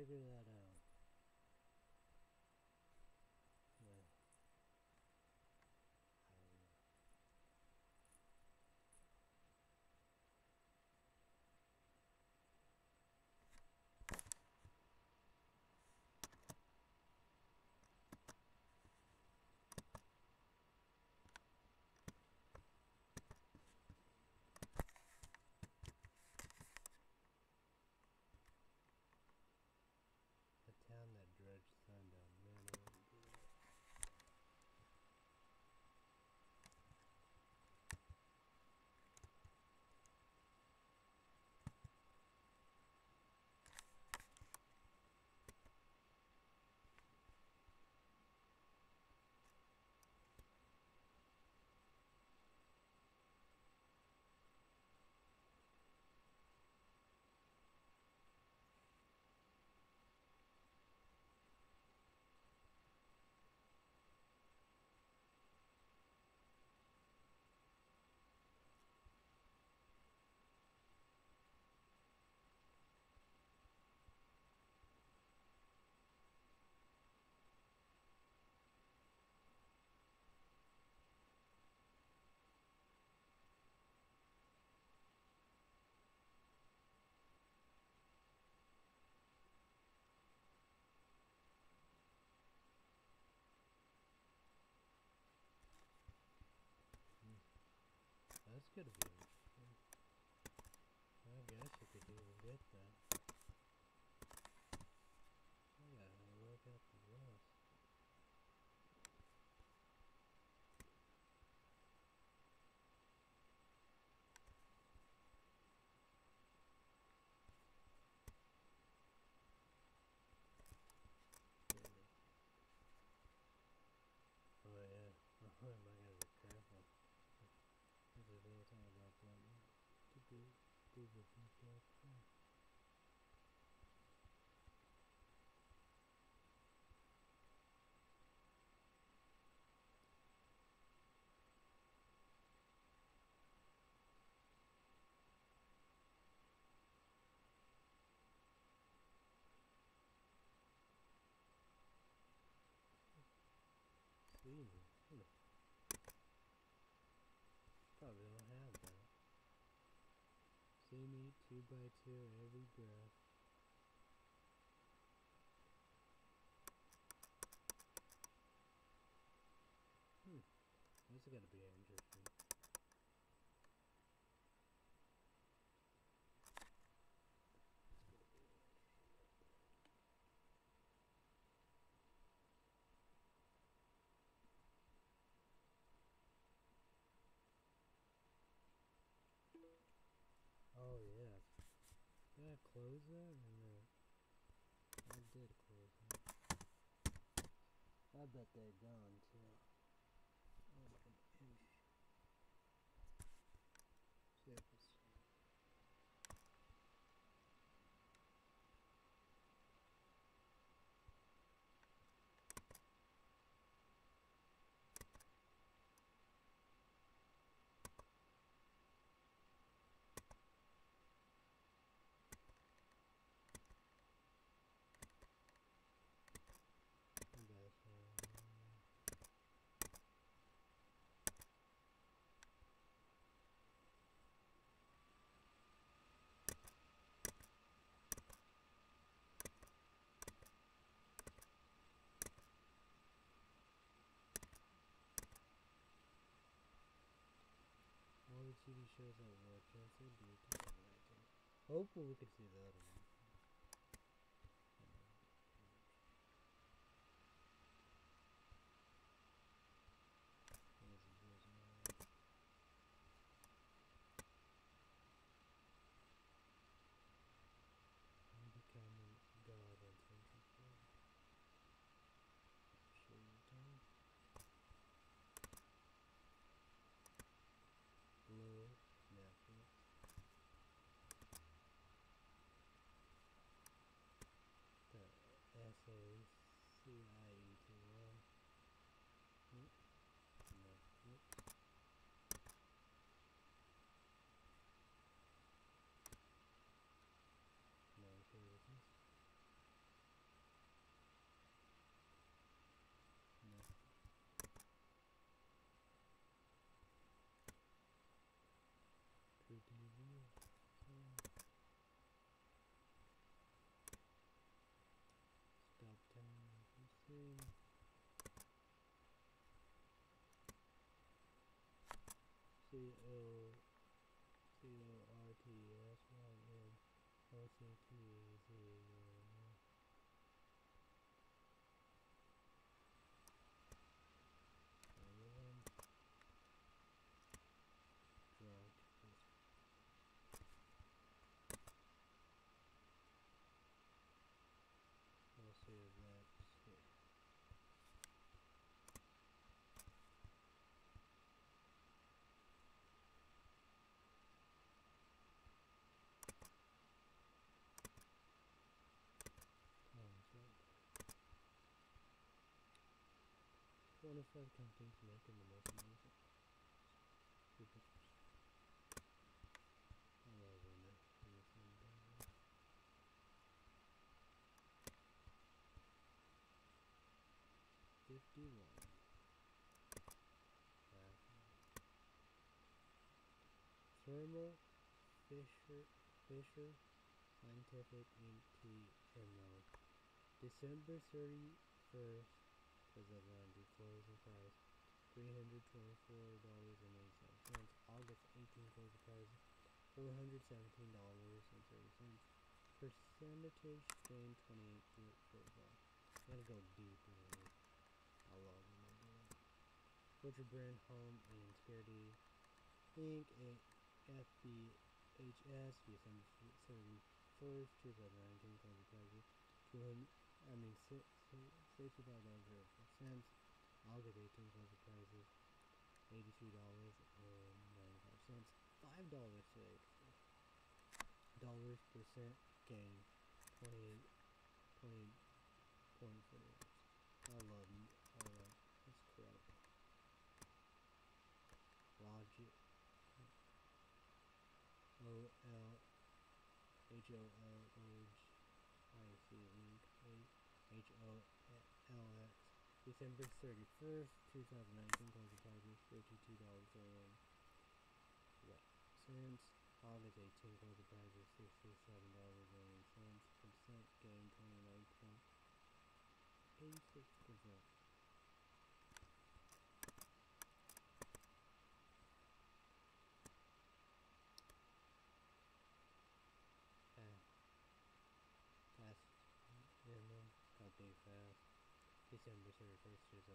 Figure that out. That's gonna be interesting. I guess you could even get that. I gotta look at the rest. Yeah. Oh yeah. Oh, I gotta be careful. If there's anything about that one to do, do with himself. Yeah. Sweden. Hmm. Probably don't have that. See me two by two every breath. Hmm. This is gonna be interesting. Oh yeah. Did I close that or no? I did close that. I bet they're gone too. Oh my gosh. See if it's I guess, uh, TV shows that were canceled due to COVID-19. Hopefully we can see the other one. What is it, yours now? I'm becoming God on Century Four. Show you the time. Blue, Netflix. The S A C I E T Y. Nope. Netflix. No business. No. True TV. Yeah. Stop time. You see. C O C O R T S Y N O C T Z U. Everyone drunk is We'll see if that's here. Sounds right. Companies making the most. Fifty-one. Thermo Fisher Fisher Scientific Inc. December thirty first, is Atlanta price. $324.09. August eighteen closing price, four hundred seventeen dollars and thirty Percentage gain 28.45. Gotta go deep in. I love them, I. Butcher Brand Home and Charity Inc. FBHS, December 31st, 2019, closing prices, 200, I mean, six, six, six, six, five, nine, zero, four. I'll get items have the prices. Eighty-three dollars and ninety-five cents. Five dollars today. Dollars percent gain. Twenty-eight point point four. I love you. I love this crap. Logic. O L H O L O G I C E H O L December 31st, 2019 coins $32.01. Holiday total: August 18 coins $67.01. Consent gain 29.86%.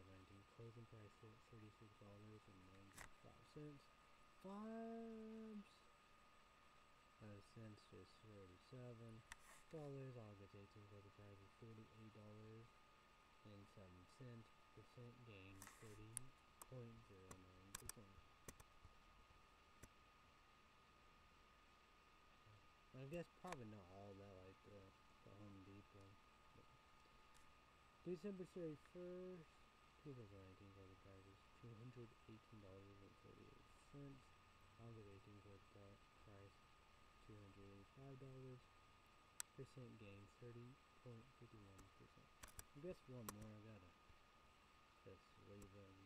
2019. Closing price $46.95. Farms! Uh, cents is $37. Dollars, August 18th, closing price is $48 and 7 cents. Percent gain 30.09%. I guess probably not all that like the, the Home Depot. December 31st. People ranking for the price is $218.48. Alga rating for the price $285. Percent gain 30.51%. I guess one more I gotta just leave it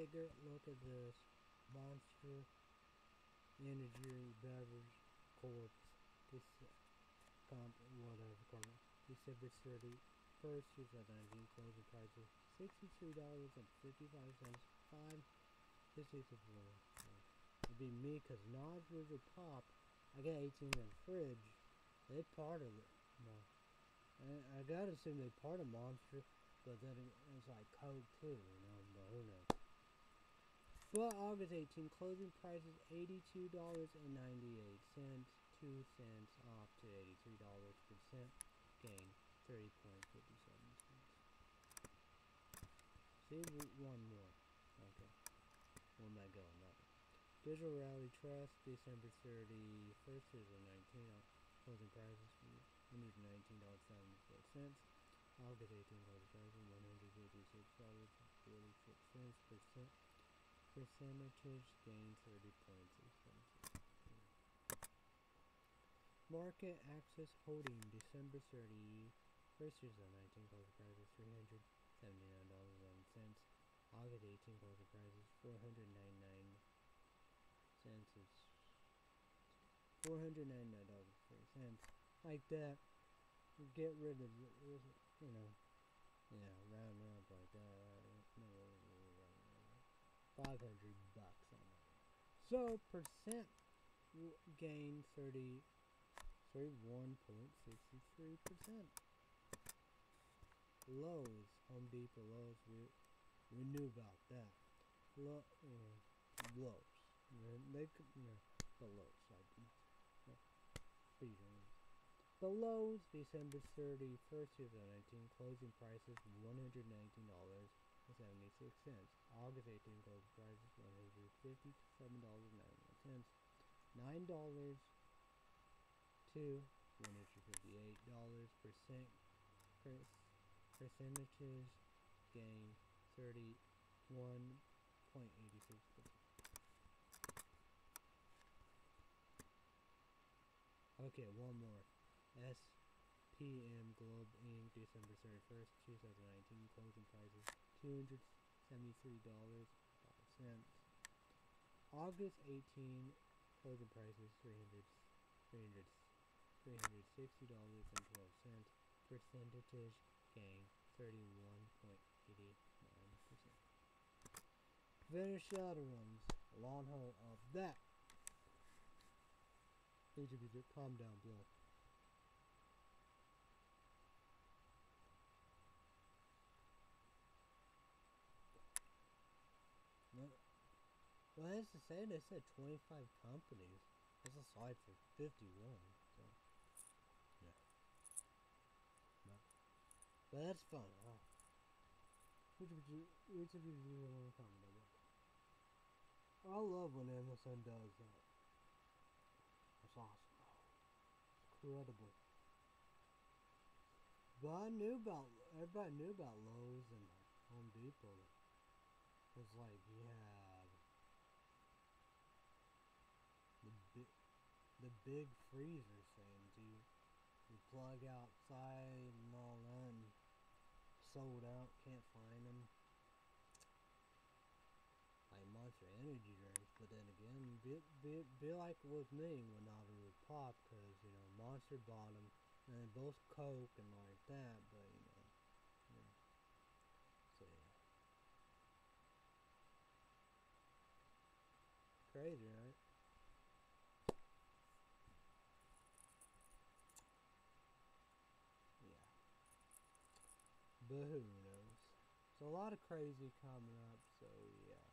cigarette. Look at this. Monster Energy Beverage Corp. This comp whatever comp. December 31st, 2019. Closing price fifty-five cents. Five. This is a four. It'd be me because Nas River Pop. I got 18 in the fridge. They part of it. No. I, I gotta assume they part of Monster, but then it, it's like Coke too, you know. But who knows? But August 18, closing price is $82.98. Two cents off to $83 per cent. Gain 30.57 cents. See, one more. Okay. Where am I going? One. Digital Realty Trust, December 31st, 2019. uh, Closing prices for $119.74. August 18, closing prices $156.46 percent. Percentages gain 30.67. Market Access Holding, December 31st, 2019. Closing prices $379.11. August 18 closing prices ninety nine cents is four hundred ninety nine dollars forty cents like that. Get rid of you know yeah round up like that. Five hundred bucks on that. So percent gain thirty thirty one point sixty three percent. Lowe's, Home Depot, Lowe's, we we knew about that. Uh, Lowe's, they could, yeah, the Lowe's, I yeah, Peter. The Lowe's, December thirty first, two thousand nineteen, closing prices one hundred nineteen dollars and seventy six cents. August eighteen closing dollars to one hundred fifty eight dollars percent per, percentages gain thirty one point eighty six percent. Okay, one more. S&P Globe Inc. December thirty first, two thousand nineteen. Closing prices two hundred seventy three dollars five cents. August eighteen. Closing prices twelve cents. Percentages gain thirty one point eighty nine percent. Finish the other ones. Long haul of that. Need to calm down below. No. Well, that's to say they said 25 companies. That's a slide for 51. So, yeah. But, but that's fun. Oh. Which would you, which of you do you want to comment on? I love when Amazon does that. That's awesome. Incredible. But I knew about everybody knew about Lowe's and Home Depot. It was like you have the big the big freezer things you you plug outside and all that and sold out can't find them like Monster Energy drinks but then again be, be, be like with me when I was pop because you know Monster bought them and they both Coke and like that but you know yeah. so yeah. Crazy right Yeah. Who knows? So a lot of crazy coming up, so yeah.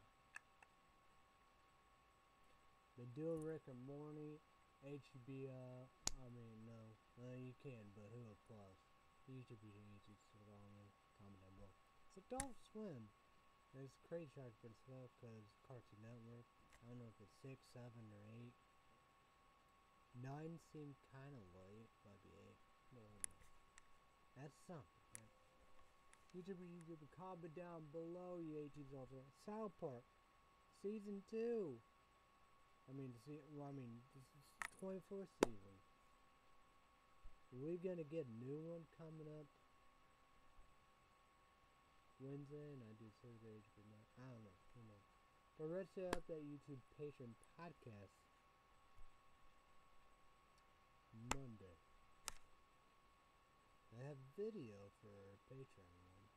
Been doing Rick and Morty, HBO, I mean, no, no, you can, but Hulu Plus. YouTube on and comment down below. So don't swim. There's crazy shark, but it's well because Cartoon Network. I don't know if it's six, seven, or eight. Nine seemed kind of late, might be eight. No, no. That's something. YouTube, YouTube, comment down below, you ATs also. South Park, season two. I mean, see, well, I mean, this is 24th season. We're we gonna get a new one coming up? Wednesday, and I do Thursday, but not. I don't know. Who knows? But register up that YouTube Patreon podcast Monday. I have video for Patreon one.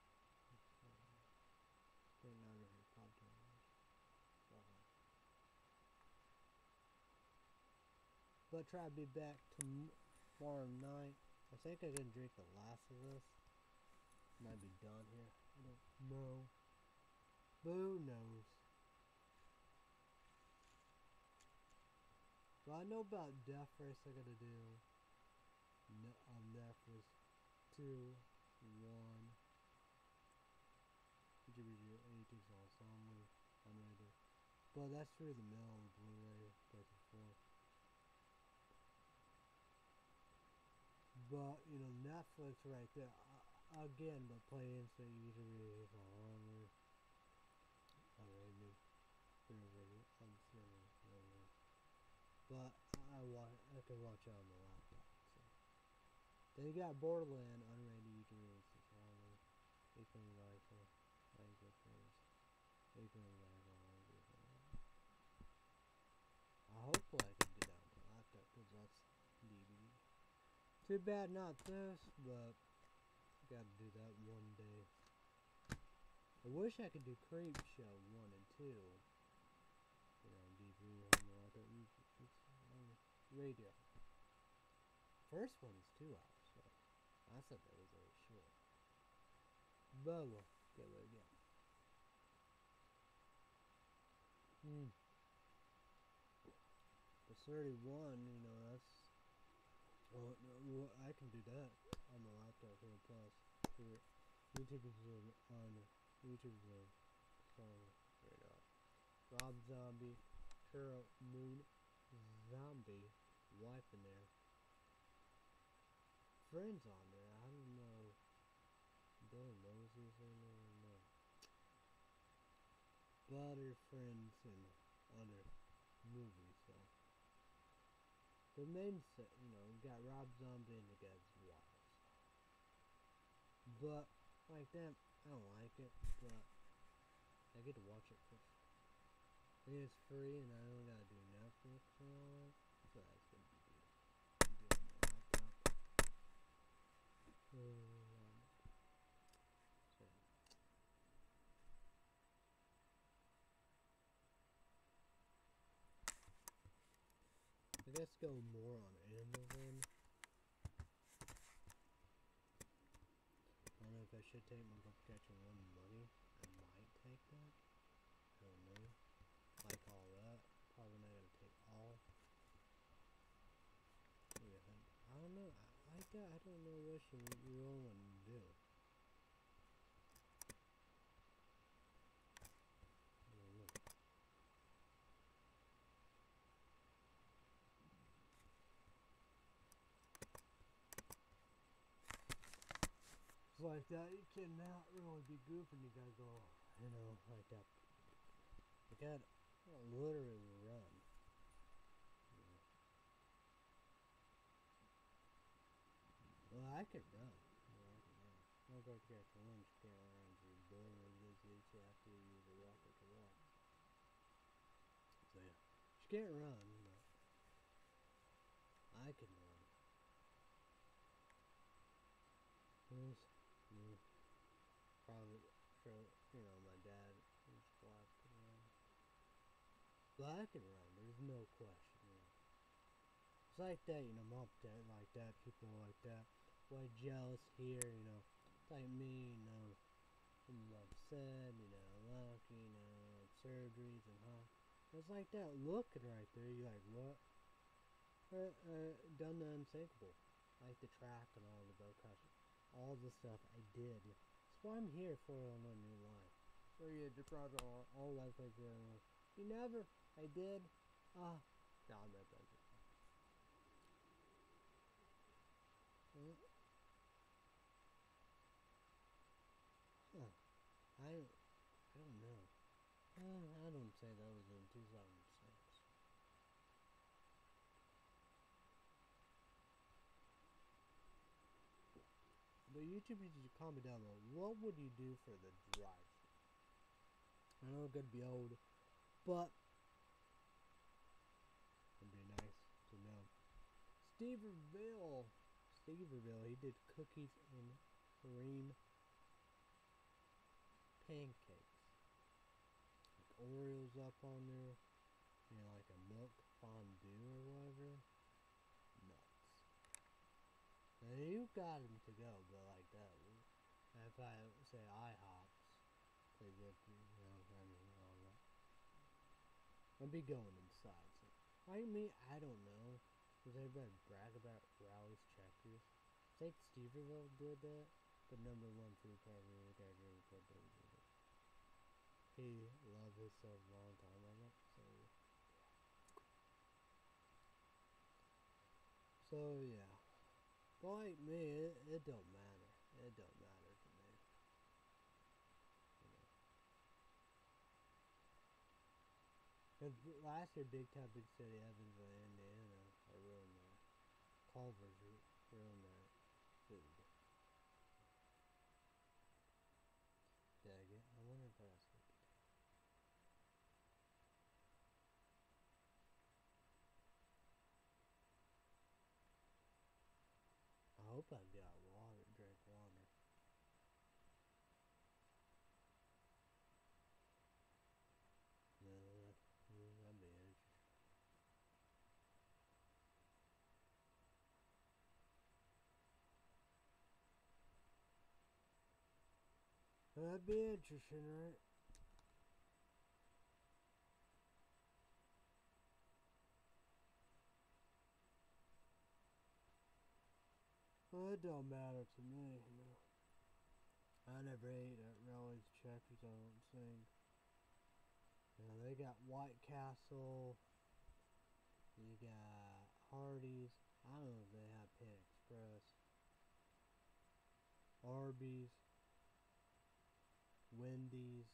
Right now, I have podcast. Uh-huh. But try to be back tomorrow night. I think I can drink the last of this. Might be done here. I don't know. But who knows? Well, I know about Death Race I gotta do. No, on Death Race 2, 1. GBG 82 songs, so I'm gonna, I'm gonna do. But that's through the mail on Blu-ray, PlayStation 4. But, you know, Netflix right there. Uh, again, but play instant usually is longer. Alright, me. But I watch, I can watch it on the laptop. So. Then you got Borderland unrated YouTube releases. Longer. Acorn Rifle. Like good friends. Acorn Rifle. Like friends. I hope can on the laptop because that's DVD. Too bad not this, but gotta do that one day. I wish I could do Creep Show 1 and 2. You know, DVD. It's on radio. First one is two hours, so I said that was very short. But we'll get it again. Hmm. The 31, you know, that's well, I can do that on the laptop here plus here. YouTube is on YouTube is on song right up. Rob Zombie, Sheri Moon, Zombie, wife in there. Friends on there. I don't know. Bill Moseley in there no. Butter friends and other movies. The main set, you know, got Rob Zombie and the guy's wife. But like that, I don't like it. But I get to watch it for. I think it's free, and I don't gotta do and all that. So that's gonna be good. Be on my laptop. Um, so. I guess go more on Amazon. I don't know if I should take my Protection 1 money. I might take that. I don't know. Like all that. Probably not gonna take all. I don't know. I. I don't know what you you want to do. I don't know. Like that. You cannot really be goofing. You gotta go, you know, like that. You gotta literally run. you know. Well, I could run. I could run. I'll go catch lunch, can't run through boiler visits after you use a rocket to walk. So yeah, she can't run, but I can run. Yes, yeah. Probably, for, you know, my dad and his wife can run. But I can run, there's no question. It's like that, you know, mom, dad like that, people like that. Why jealous here, you know. Like me, you know. I'm upset, you know, lucky, you know, surgeries and huh. It's like that looking right there, you're like, what? Uh, uh, done the unthinkable. Like the track and all the boat crashing. All the stuff I did. That's why I'm here for a new life. Where you deprive all, all life like that. You never. I did. Ah. no, I'm not done. Uh, Huh. I I don't know. Uh, I don't say that was in 2006. But but YouTube users comment down below. What would you do for the drive? I know it's gonna be old, but it'd be nice to know. Steverville, Steverville, he did cookies and cream pancakes. Like Oreos up on there, and like a milk fondue or whatever. Nuts. Now you got him to go, but like that. If I say IHOPs, they get you know, I mean, all that. I'd be going inside. So, I mean, I don't know. Does anybody brag about Rally's Checkers? I think Steverville did that, but number one food cover, he loved himself a long time it, so So yeah. But like me, it, it don't matter. It don't matter to me. Cause last year, Big Town, Big City, Evansville, Culver's ruined their food. Dag it. I wonder if I got sleepy. I hope I got water, drink water. No, that, mm, that'd be interesting. That'd be interesting, right? Well, it don't matter to me, you know. I never ate at Rally's Checkers, I don't think. You know, they got White Castle. You got Hardee's. I don't know if they have Pan Express. Arby's. Wendy's.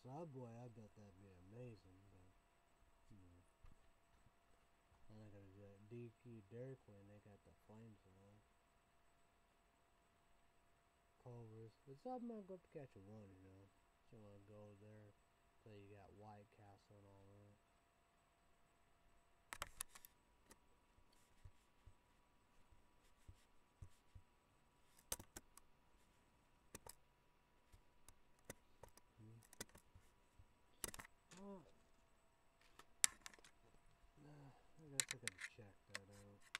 Subway, I bet that'd be amazing, but you know. I'm not gonna do that. DQ Dairy Queen, they got the flames on. Culver's. It's something I'm to catch a one, you know. So I wanna go there. So you got White Castle and all that. Hmm. Uh, nah, I guess I gotta check that out.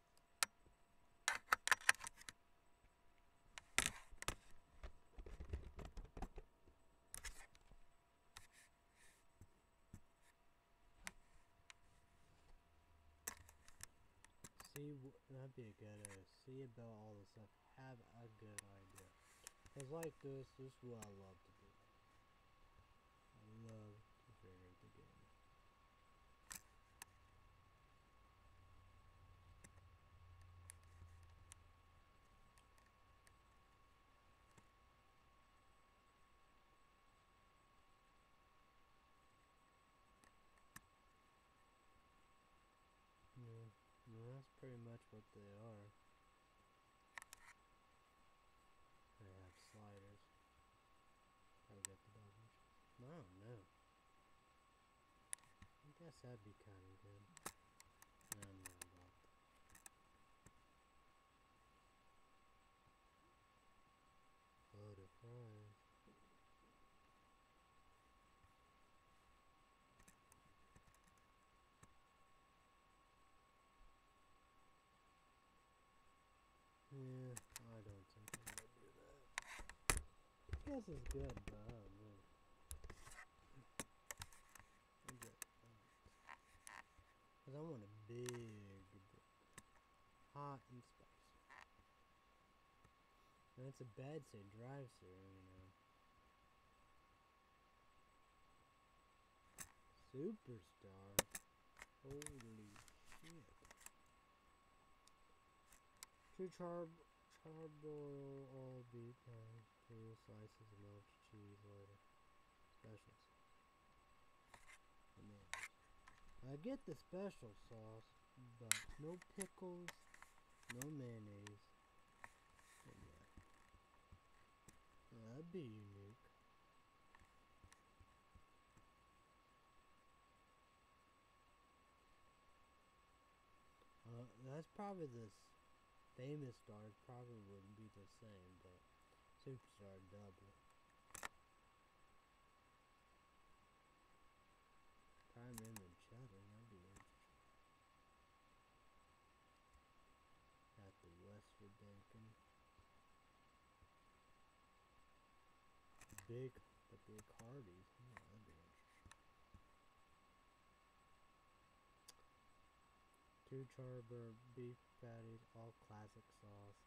See, that'd be a good uh, see about all this stuff. Have a good idea. Cause like this, this is what I love to do. I love to figure the game. Yeah, no, that's pretty much what they are. They have sliders. Gotta get the. I don't know. I guess that'd be kind of good. I don't know about that. Load of fries. Yeah, I don't think I'm gonna do that. I guess it's good, but I don't know. Cause I want a big, brick. hot and spicy. And it's a bad say drive through, you know. Superstar. Holy shit. Two char charbroil all beef two slices of melted cheese later. Specials. I get the special sauce. but no pickles, no mayonnaise. Yeah. That'd be unique. Uh, that's probably the s- famous stars probably wouldn't be the same, but superstar double. Prime rib and cheddar, that'd be interesting. Got the Western bacon. Big, the big Hardee's. Oh, hmm, that'd be interesting. Two charbur beef patties, all classic sauce.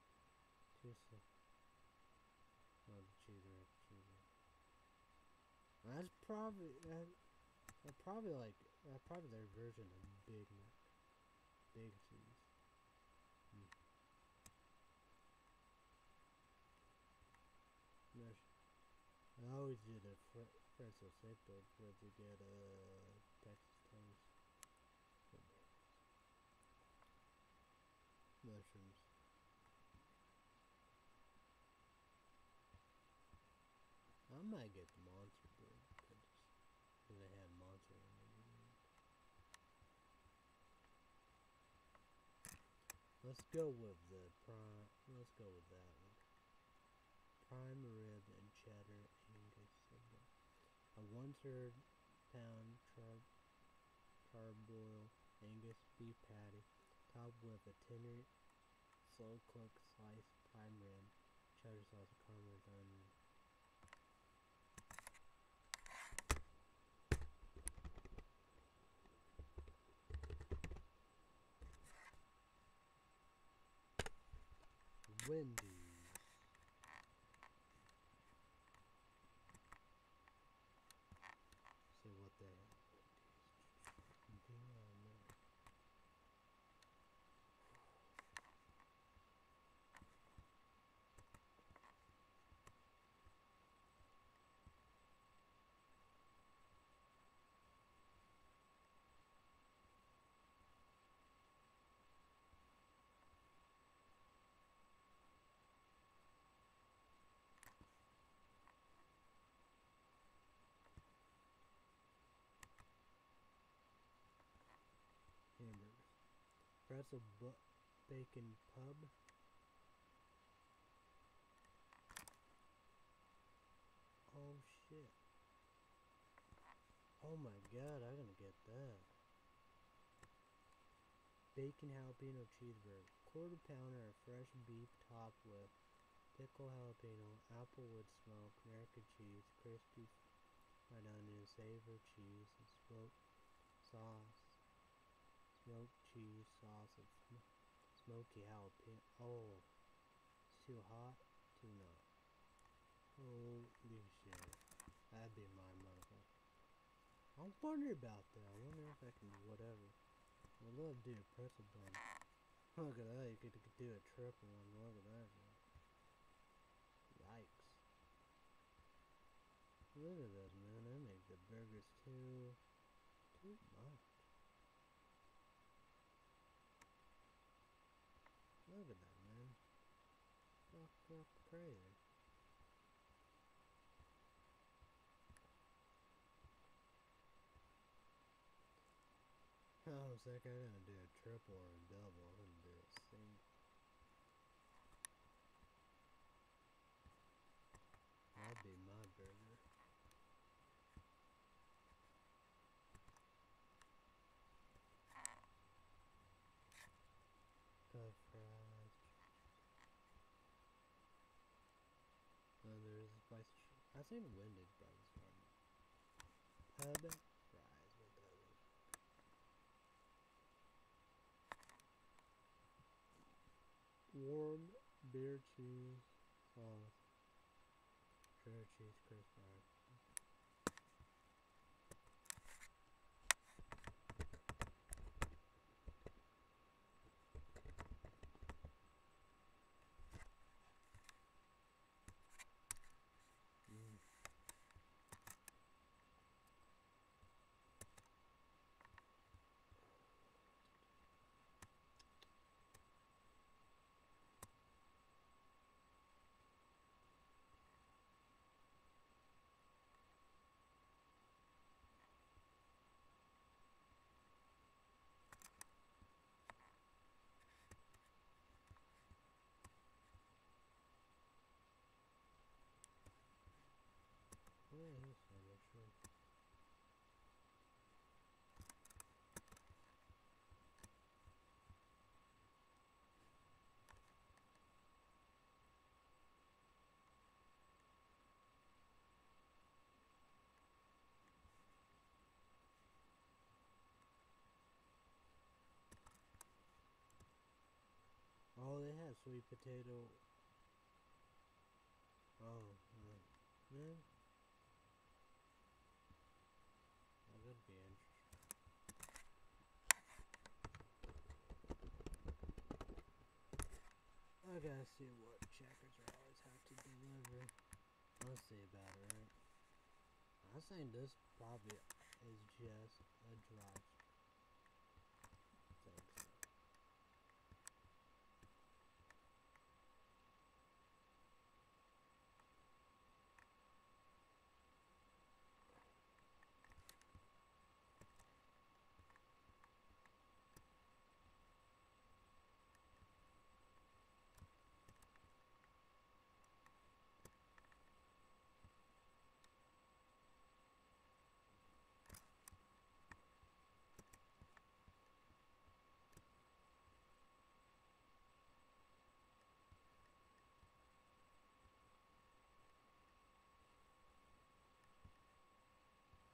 Two sa- the cheese wrap, cheese wrap. That's probably that. That probably like that probably their version of Big Mac. Big cheese. Mm. There's, I always do the fre- pretzel sector where you get a uh, Texas toast. Mushrooms. I might get the monster bread because they had monster in it. Let's go with the prime. Let's go with that one. Prime rib and cheddar Angus. A one third pound char Angus beef patty, topped with a tender, slow cooked sliced prime rib, cheddar sauce, and caramelized onion. Wendy's. See what they have. Wendy's. Anything on there? Hamburgers. Pretzel bacon pub. Oh shit. Oh my god, I'm gonna get that. Bacon jalapeno cheeseburger. Quarter pounder of fresh beef topped with pickle jalapeno, applewood smoke, American cheese, crispy fried onion, savory cheese, and smoked sauce. Smoked cheese sauce and sm- smoky jalapeno. Oh, it's too hot, too not. Holy shit. That'd be my motherfucker. I'm wondering about that. I wonder if I can do whatever. I'd love to do a pretzel bun. Look at that. You could, you could do a triple one. Look at that. shit. Yikes. Look at this, man. That make the burgers too, too much. Look at that, man. Fucked up crazy. I was like, I'm gonna do a triple or a double. I'm gonna do a single. That'd be my burger. Got fries. And there's spicy. ch- I think Wendy's probably starting. Pub fries those. Warm beer cheese sauce. Cheddar cheese crisp fries. Mm. Yeah, he's cyber, sure. Oh, they have sweet potato. Oh, yeah. That would be interesting. I gotta see what checkers always have to deliver. Let's see about it, right? I'm saying this probably is just a drop. Think so.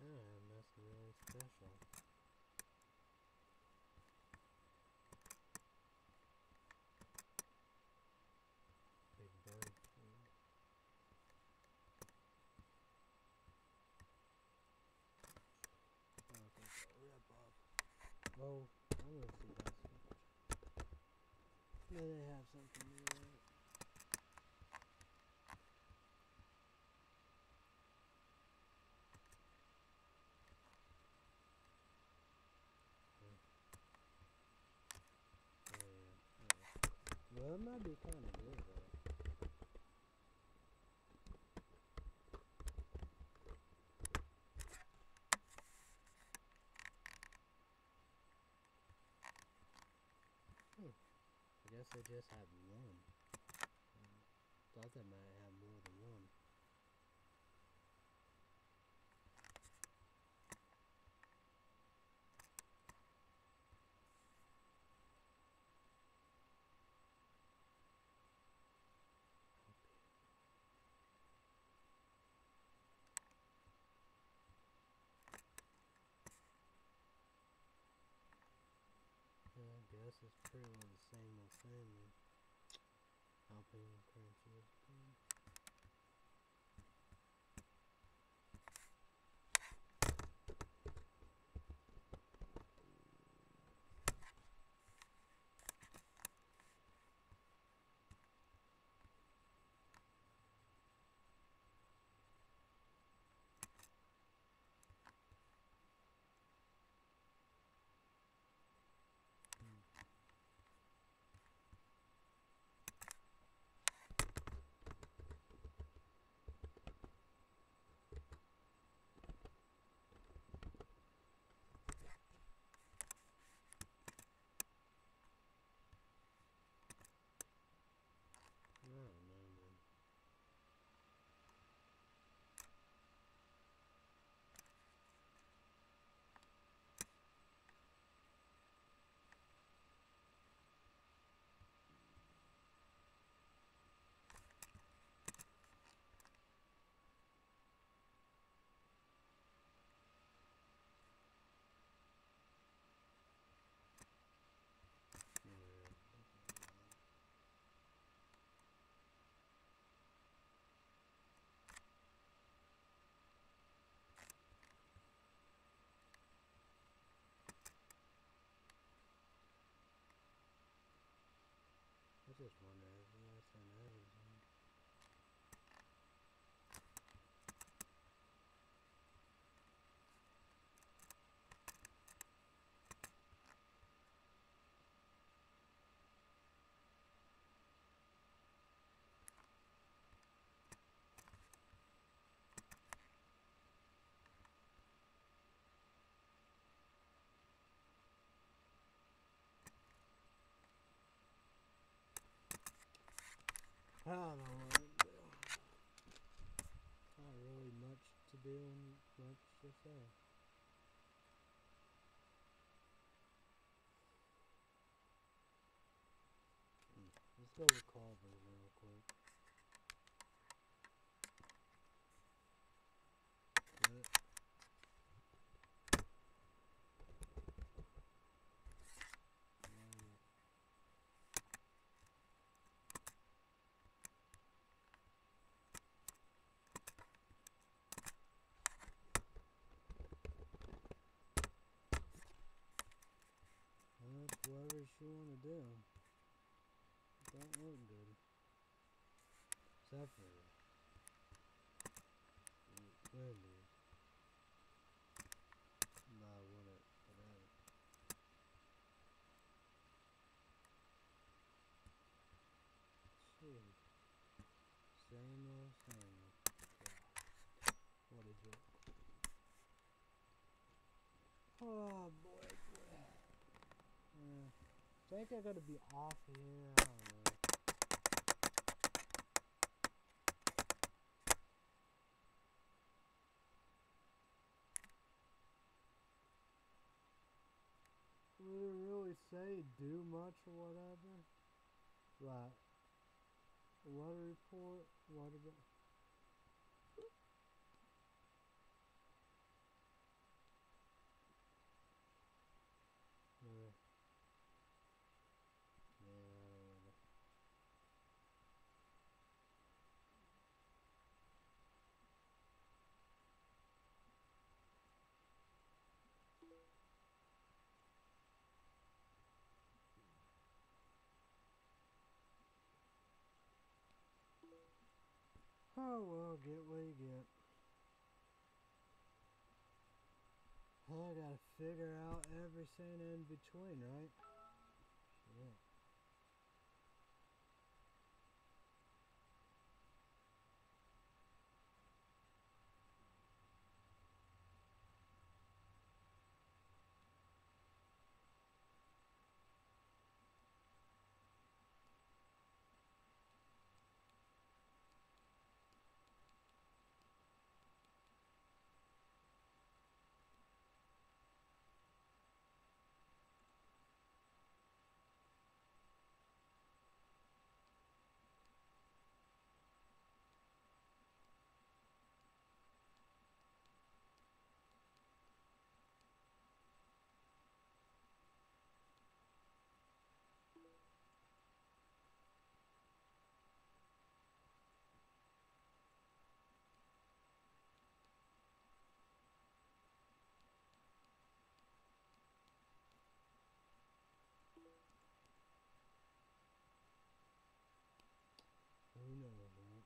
Yeah, and that's really special. Big bird food. I don't think so. Rip off. Oh, I to see that they have something. Well, it might be kind of good, though. Hmm. They just have one. Uh, thought they might have more than one. Yeah, I guess it's pretty well the same old family. Cream cheese. Mm. I don't know, man. Yeah. I just wonder if the last time I was in. Not really much to much. Hmm. Let's go with Culver real quick. But yeah. Well, it's whatever she wanna do. Don't look good. Except for Wendy. No, I wouldn't. Whatever. Jeez. Same old same. God. What a joke. Oh boy, boy. Uh, think they're gonna be off here. I. Would it really say do much or whatever? Like, weather report, what about? Oh well, get what you get. I gotta figure out everything in between, right? Yeah. Who knows, right?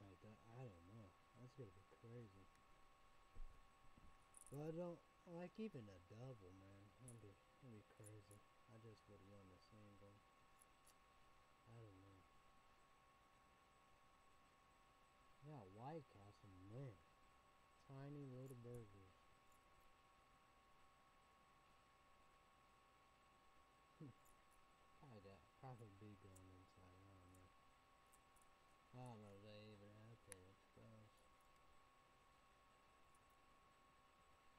Like that, I don't know. That's gonna be crazy. But I don't like even a double, man. That'd be that'd be crazy. I just would want a single. I don't know. Yeah, White Castle, man. Tiny little burgers. Probably that. Probably be going inside. I don't know. I don't know if they even have that express.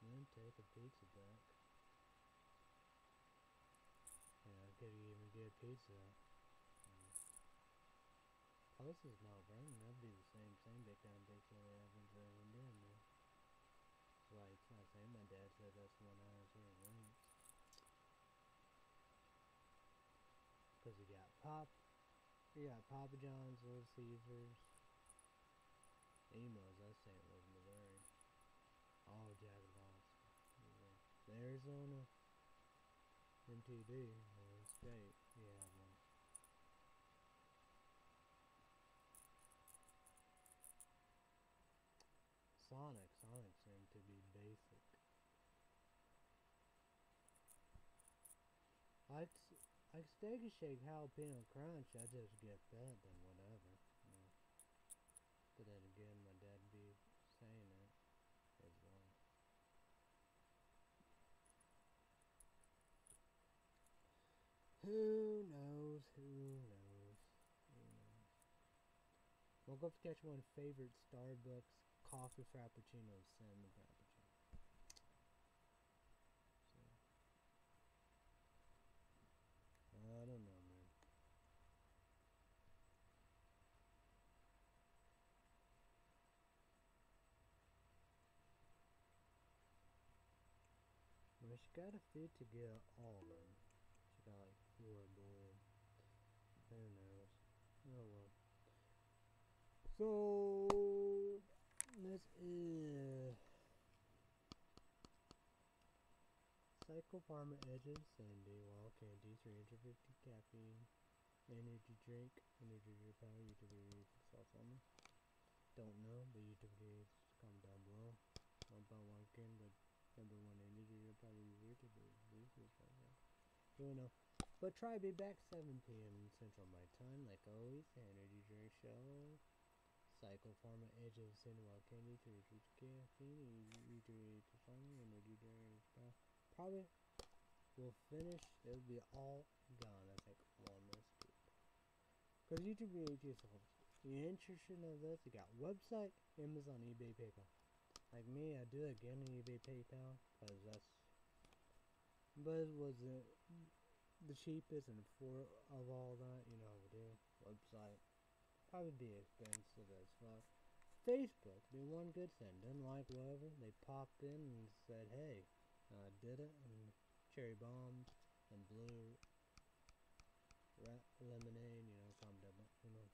Then take a pizza back. Yeah, I could even get pizza. Yeah. Is not running. That'd be the same same big kind of pizza they have in Dresden, damn man. It's not saying my dad said that's one I was here at Cause you got Pop, you got Papa John's, Little Caesars, Imo's. That's St. Louis, Missouri. All Jack in the Box. Yeah. Arizona, MTD, or State. Have one. Sonic, Sonic seemed to be basic. S- like Steak Shake Jalapeno Crunch, I just get that, then Who knows? Who knows? Who knows? go up to catch one favorite Starbucks coffee frappuccino, salmon frappuccino. So, I don't know, man. Well, she got a fit to get all of them. Got like. Who knows? Oh well. So this is Psycho Pharma Edges Sandy Wild Candy 350 caffeine energy drink energy drink power YouTube sauce on me. Don't know, but YouTube videos comment down below. One by one can, but number one energy drink probably YouTube. Don't know. But try be back 7 p.m. Central my time, like always. Energy drink show. Cycle Pharma Edge of Cinnamon Candy to reduce caffeine. Reiterate to farming energy drink. Probably we'll finish. It'll be all gone. That's like one scoop. Because YouTube VHS the interested of this, you got website, Amazon, eBay, PayPal. Like me, I do again on eBay, PayPal, because that's, but it was uh, the cheapest and for of all that, you know do. Website, probably be expensive as fuck. Facebook, be one good thing. Didn't like whatever, they popped in and said, hey, I did it, and cherry bombs and blue rat lemonade, you know, calm down, you know.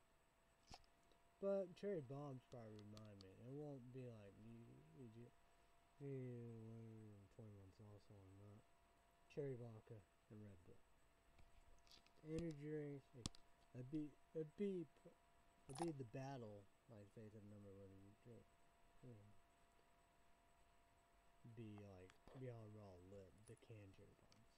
But cherry bombs probably remind me. It won't be like you, you, you, twenty one sauce on that. Cherry vodka and Red Bull. Energy drinks. It'd be it'd be it'd be the battle my of number one drink. Hmm. Be like beyond raw lip the canned cherry bombs.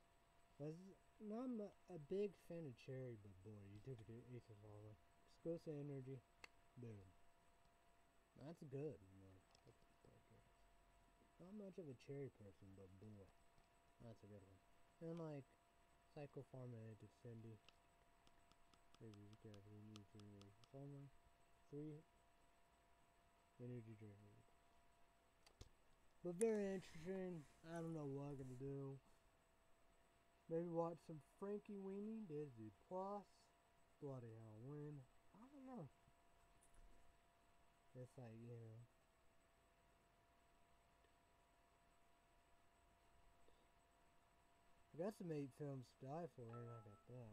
Was not a, a big fan of cherry, but boy, you took it to Ace of All. Exclusive energy. Boom. That's good. Not much of a cherry person, but boy, that's a good one. And like Cycle Pharma to Cindy. Maybe you can have need to Pharma. Three energy drink. But very interesting. I don't know what I'm gonna do. Maybe watch some Frankenweenie, Disney Plus, Bloody Halloween. I don't know. It's like, you know. Some eight films to die for, and I got that.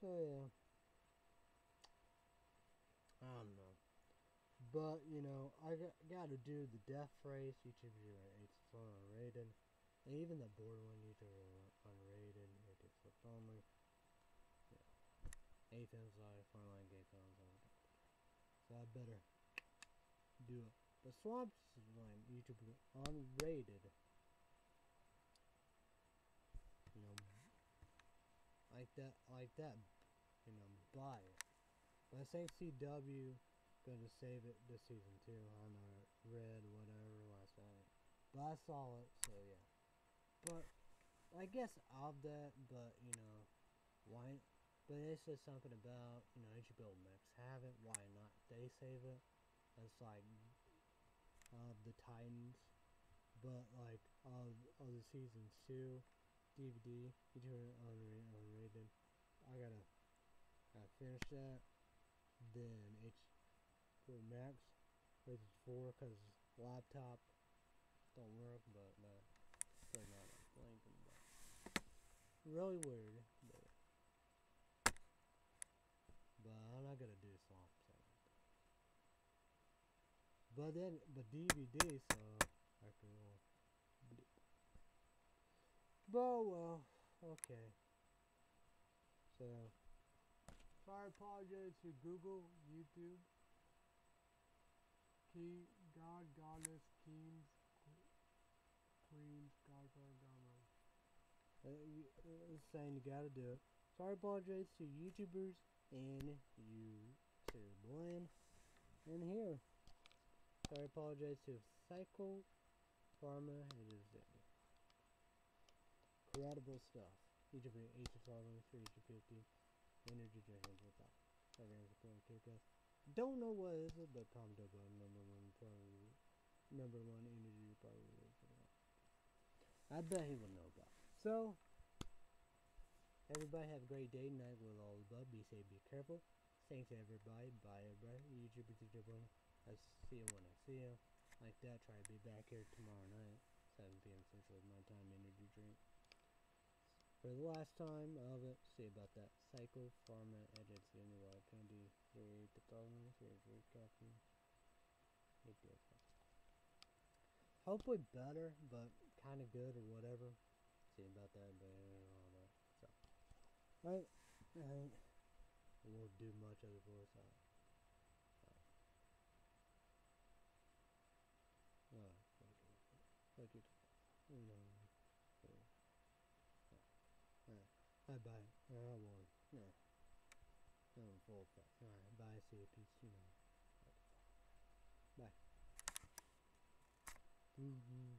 So yeah. I don't know. But, you know, I got, to do the death race YouTube video at 8 on rated. And even the board one YouTube unrated, it gets flipped only. Yeah. 8 films live, line gay films on So I better do it. The Swamp Line YouTube unrated. You know, like that, like that, you know, buy it. But I think CW gonna save it this season too. on don't red, whatever, last night. But I saw it, so yeah. But I guess of that, but you know, why? But it says something about you know HBO Max have it. Why not? They save it. It's like of the Titans, but like of of the season two DVD, you turn it on unrated. I gotta, gotta finish that. Then HBO Max rated four because laptop don't work, but uh, still not blinking. But really weird, but but I'm not gonna do Swamp. But then, but DVD, so I can. Uh, but well, okay. So, sorry, apologize to Google, YouTube, God, Goddess, Kings, Queens, God, God, God, Uh, you- uh, saying you gotta do it. So I apologize to YouTubers and YouTube Land. And here. So I apologize to Cycle Pharma. It is it. Credible stuff. Each of it, H of Pharma, 350. Energy drink to us. Don't know what is it, but comment down. Number one, probably number one energy probably. I bet he will know about. So, everybody have a great day tonight with all the above. Be safe, be careful. Thanks everybody. Bye everybody. YouTubers, YouTubers. I see you when I see you. Like that. Try to be back here tomorrow night, 7 p.m. Central my time. Energy drink. For the last time of it, see about that cycle pharma edits anyway. Candy, three pathology, three three caffeine. Big deal. Hopefully better, but kind of good or whatever. See about that, but and all that. So, right, right. Won't do much other voice out. Oh, fuck it. Fuck. You know. So, yeah. Bye bye. I won. Yeah. I'm full effect. Alright, bye. See you. Peace. You know. Bye. Mm-hmm.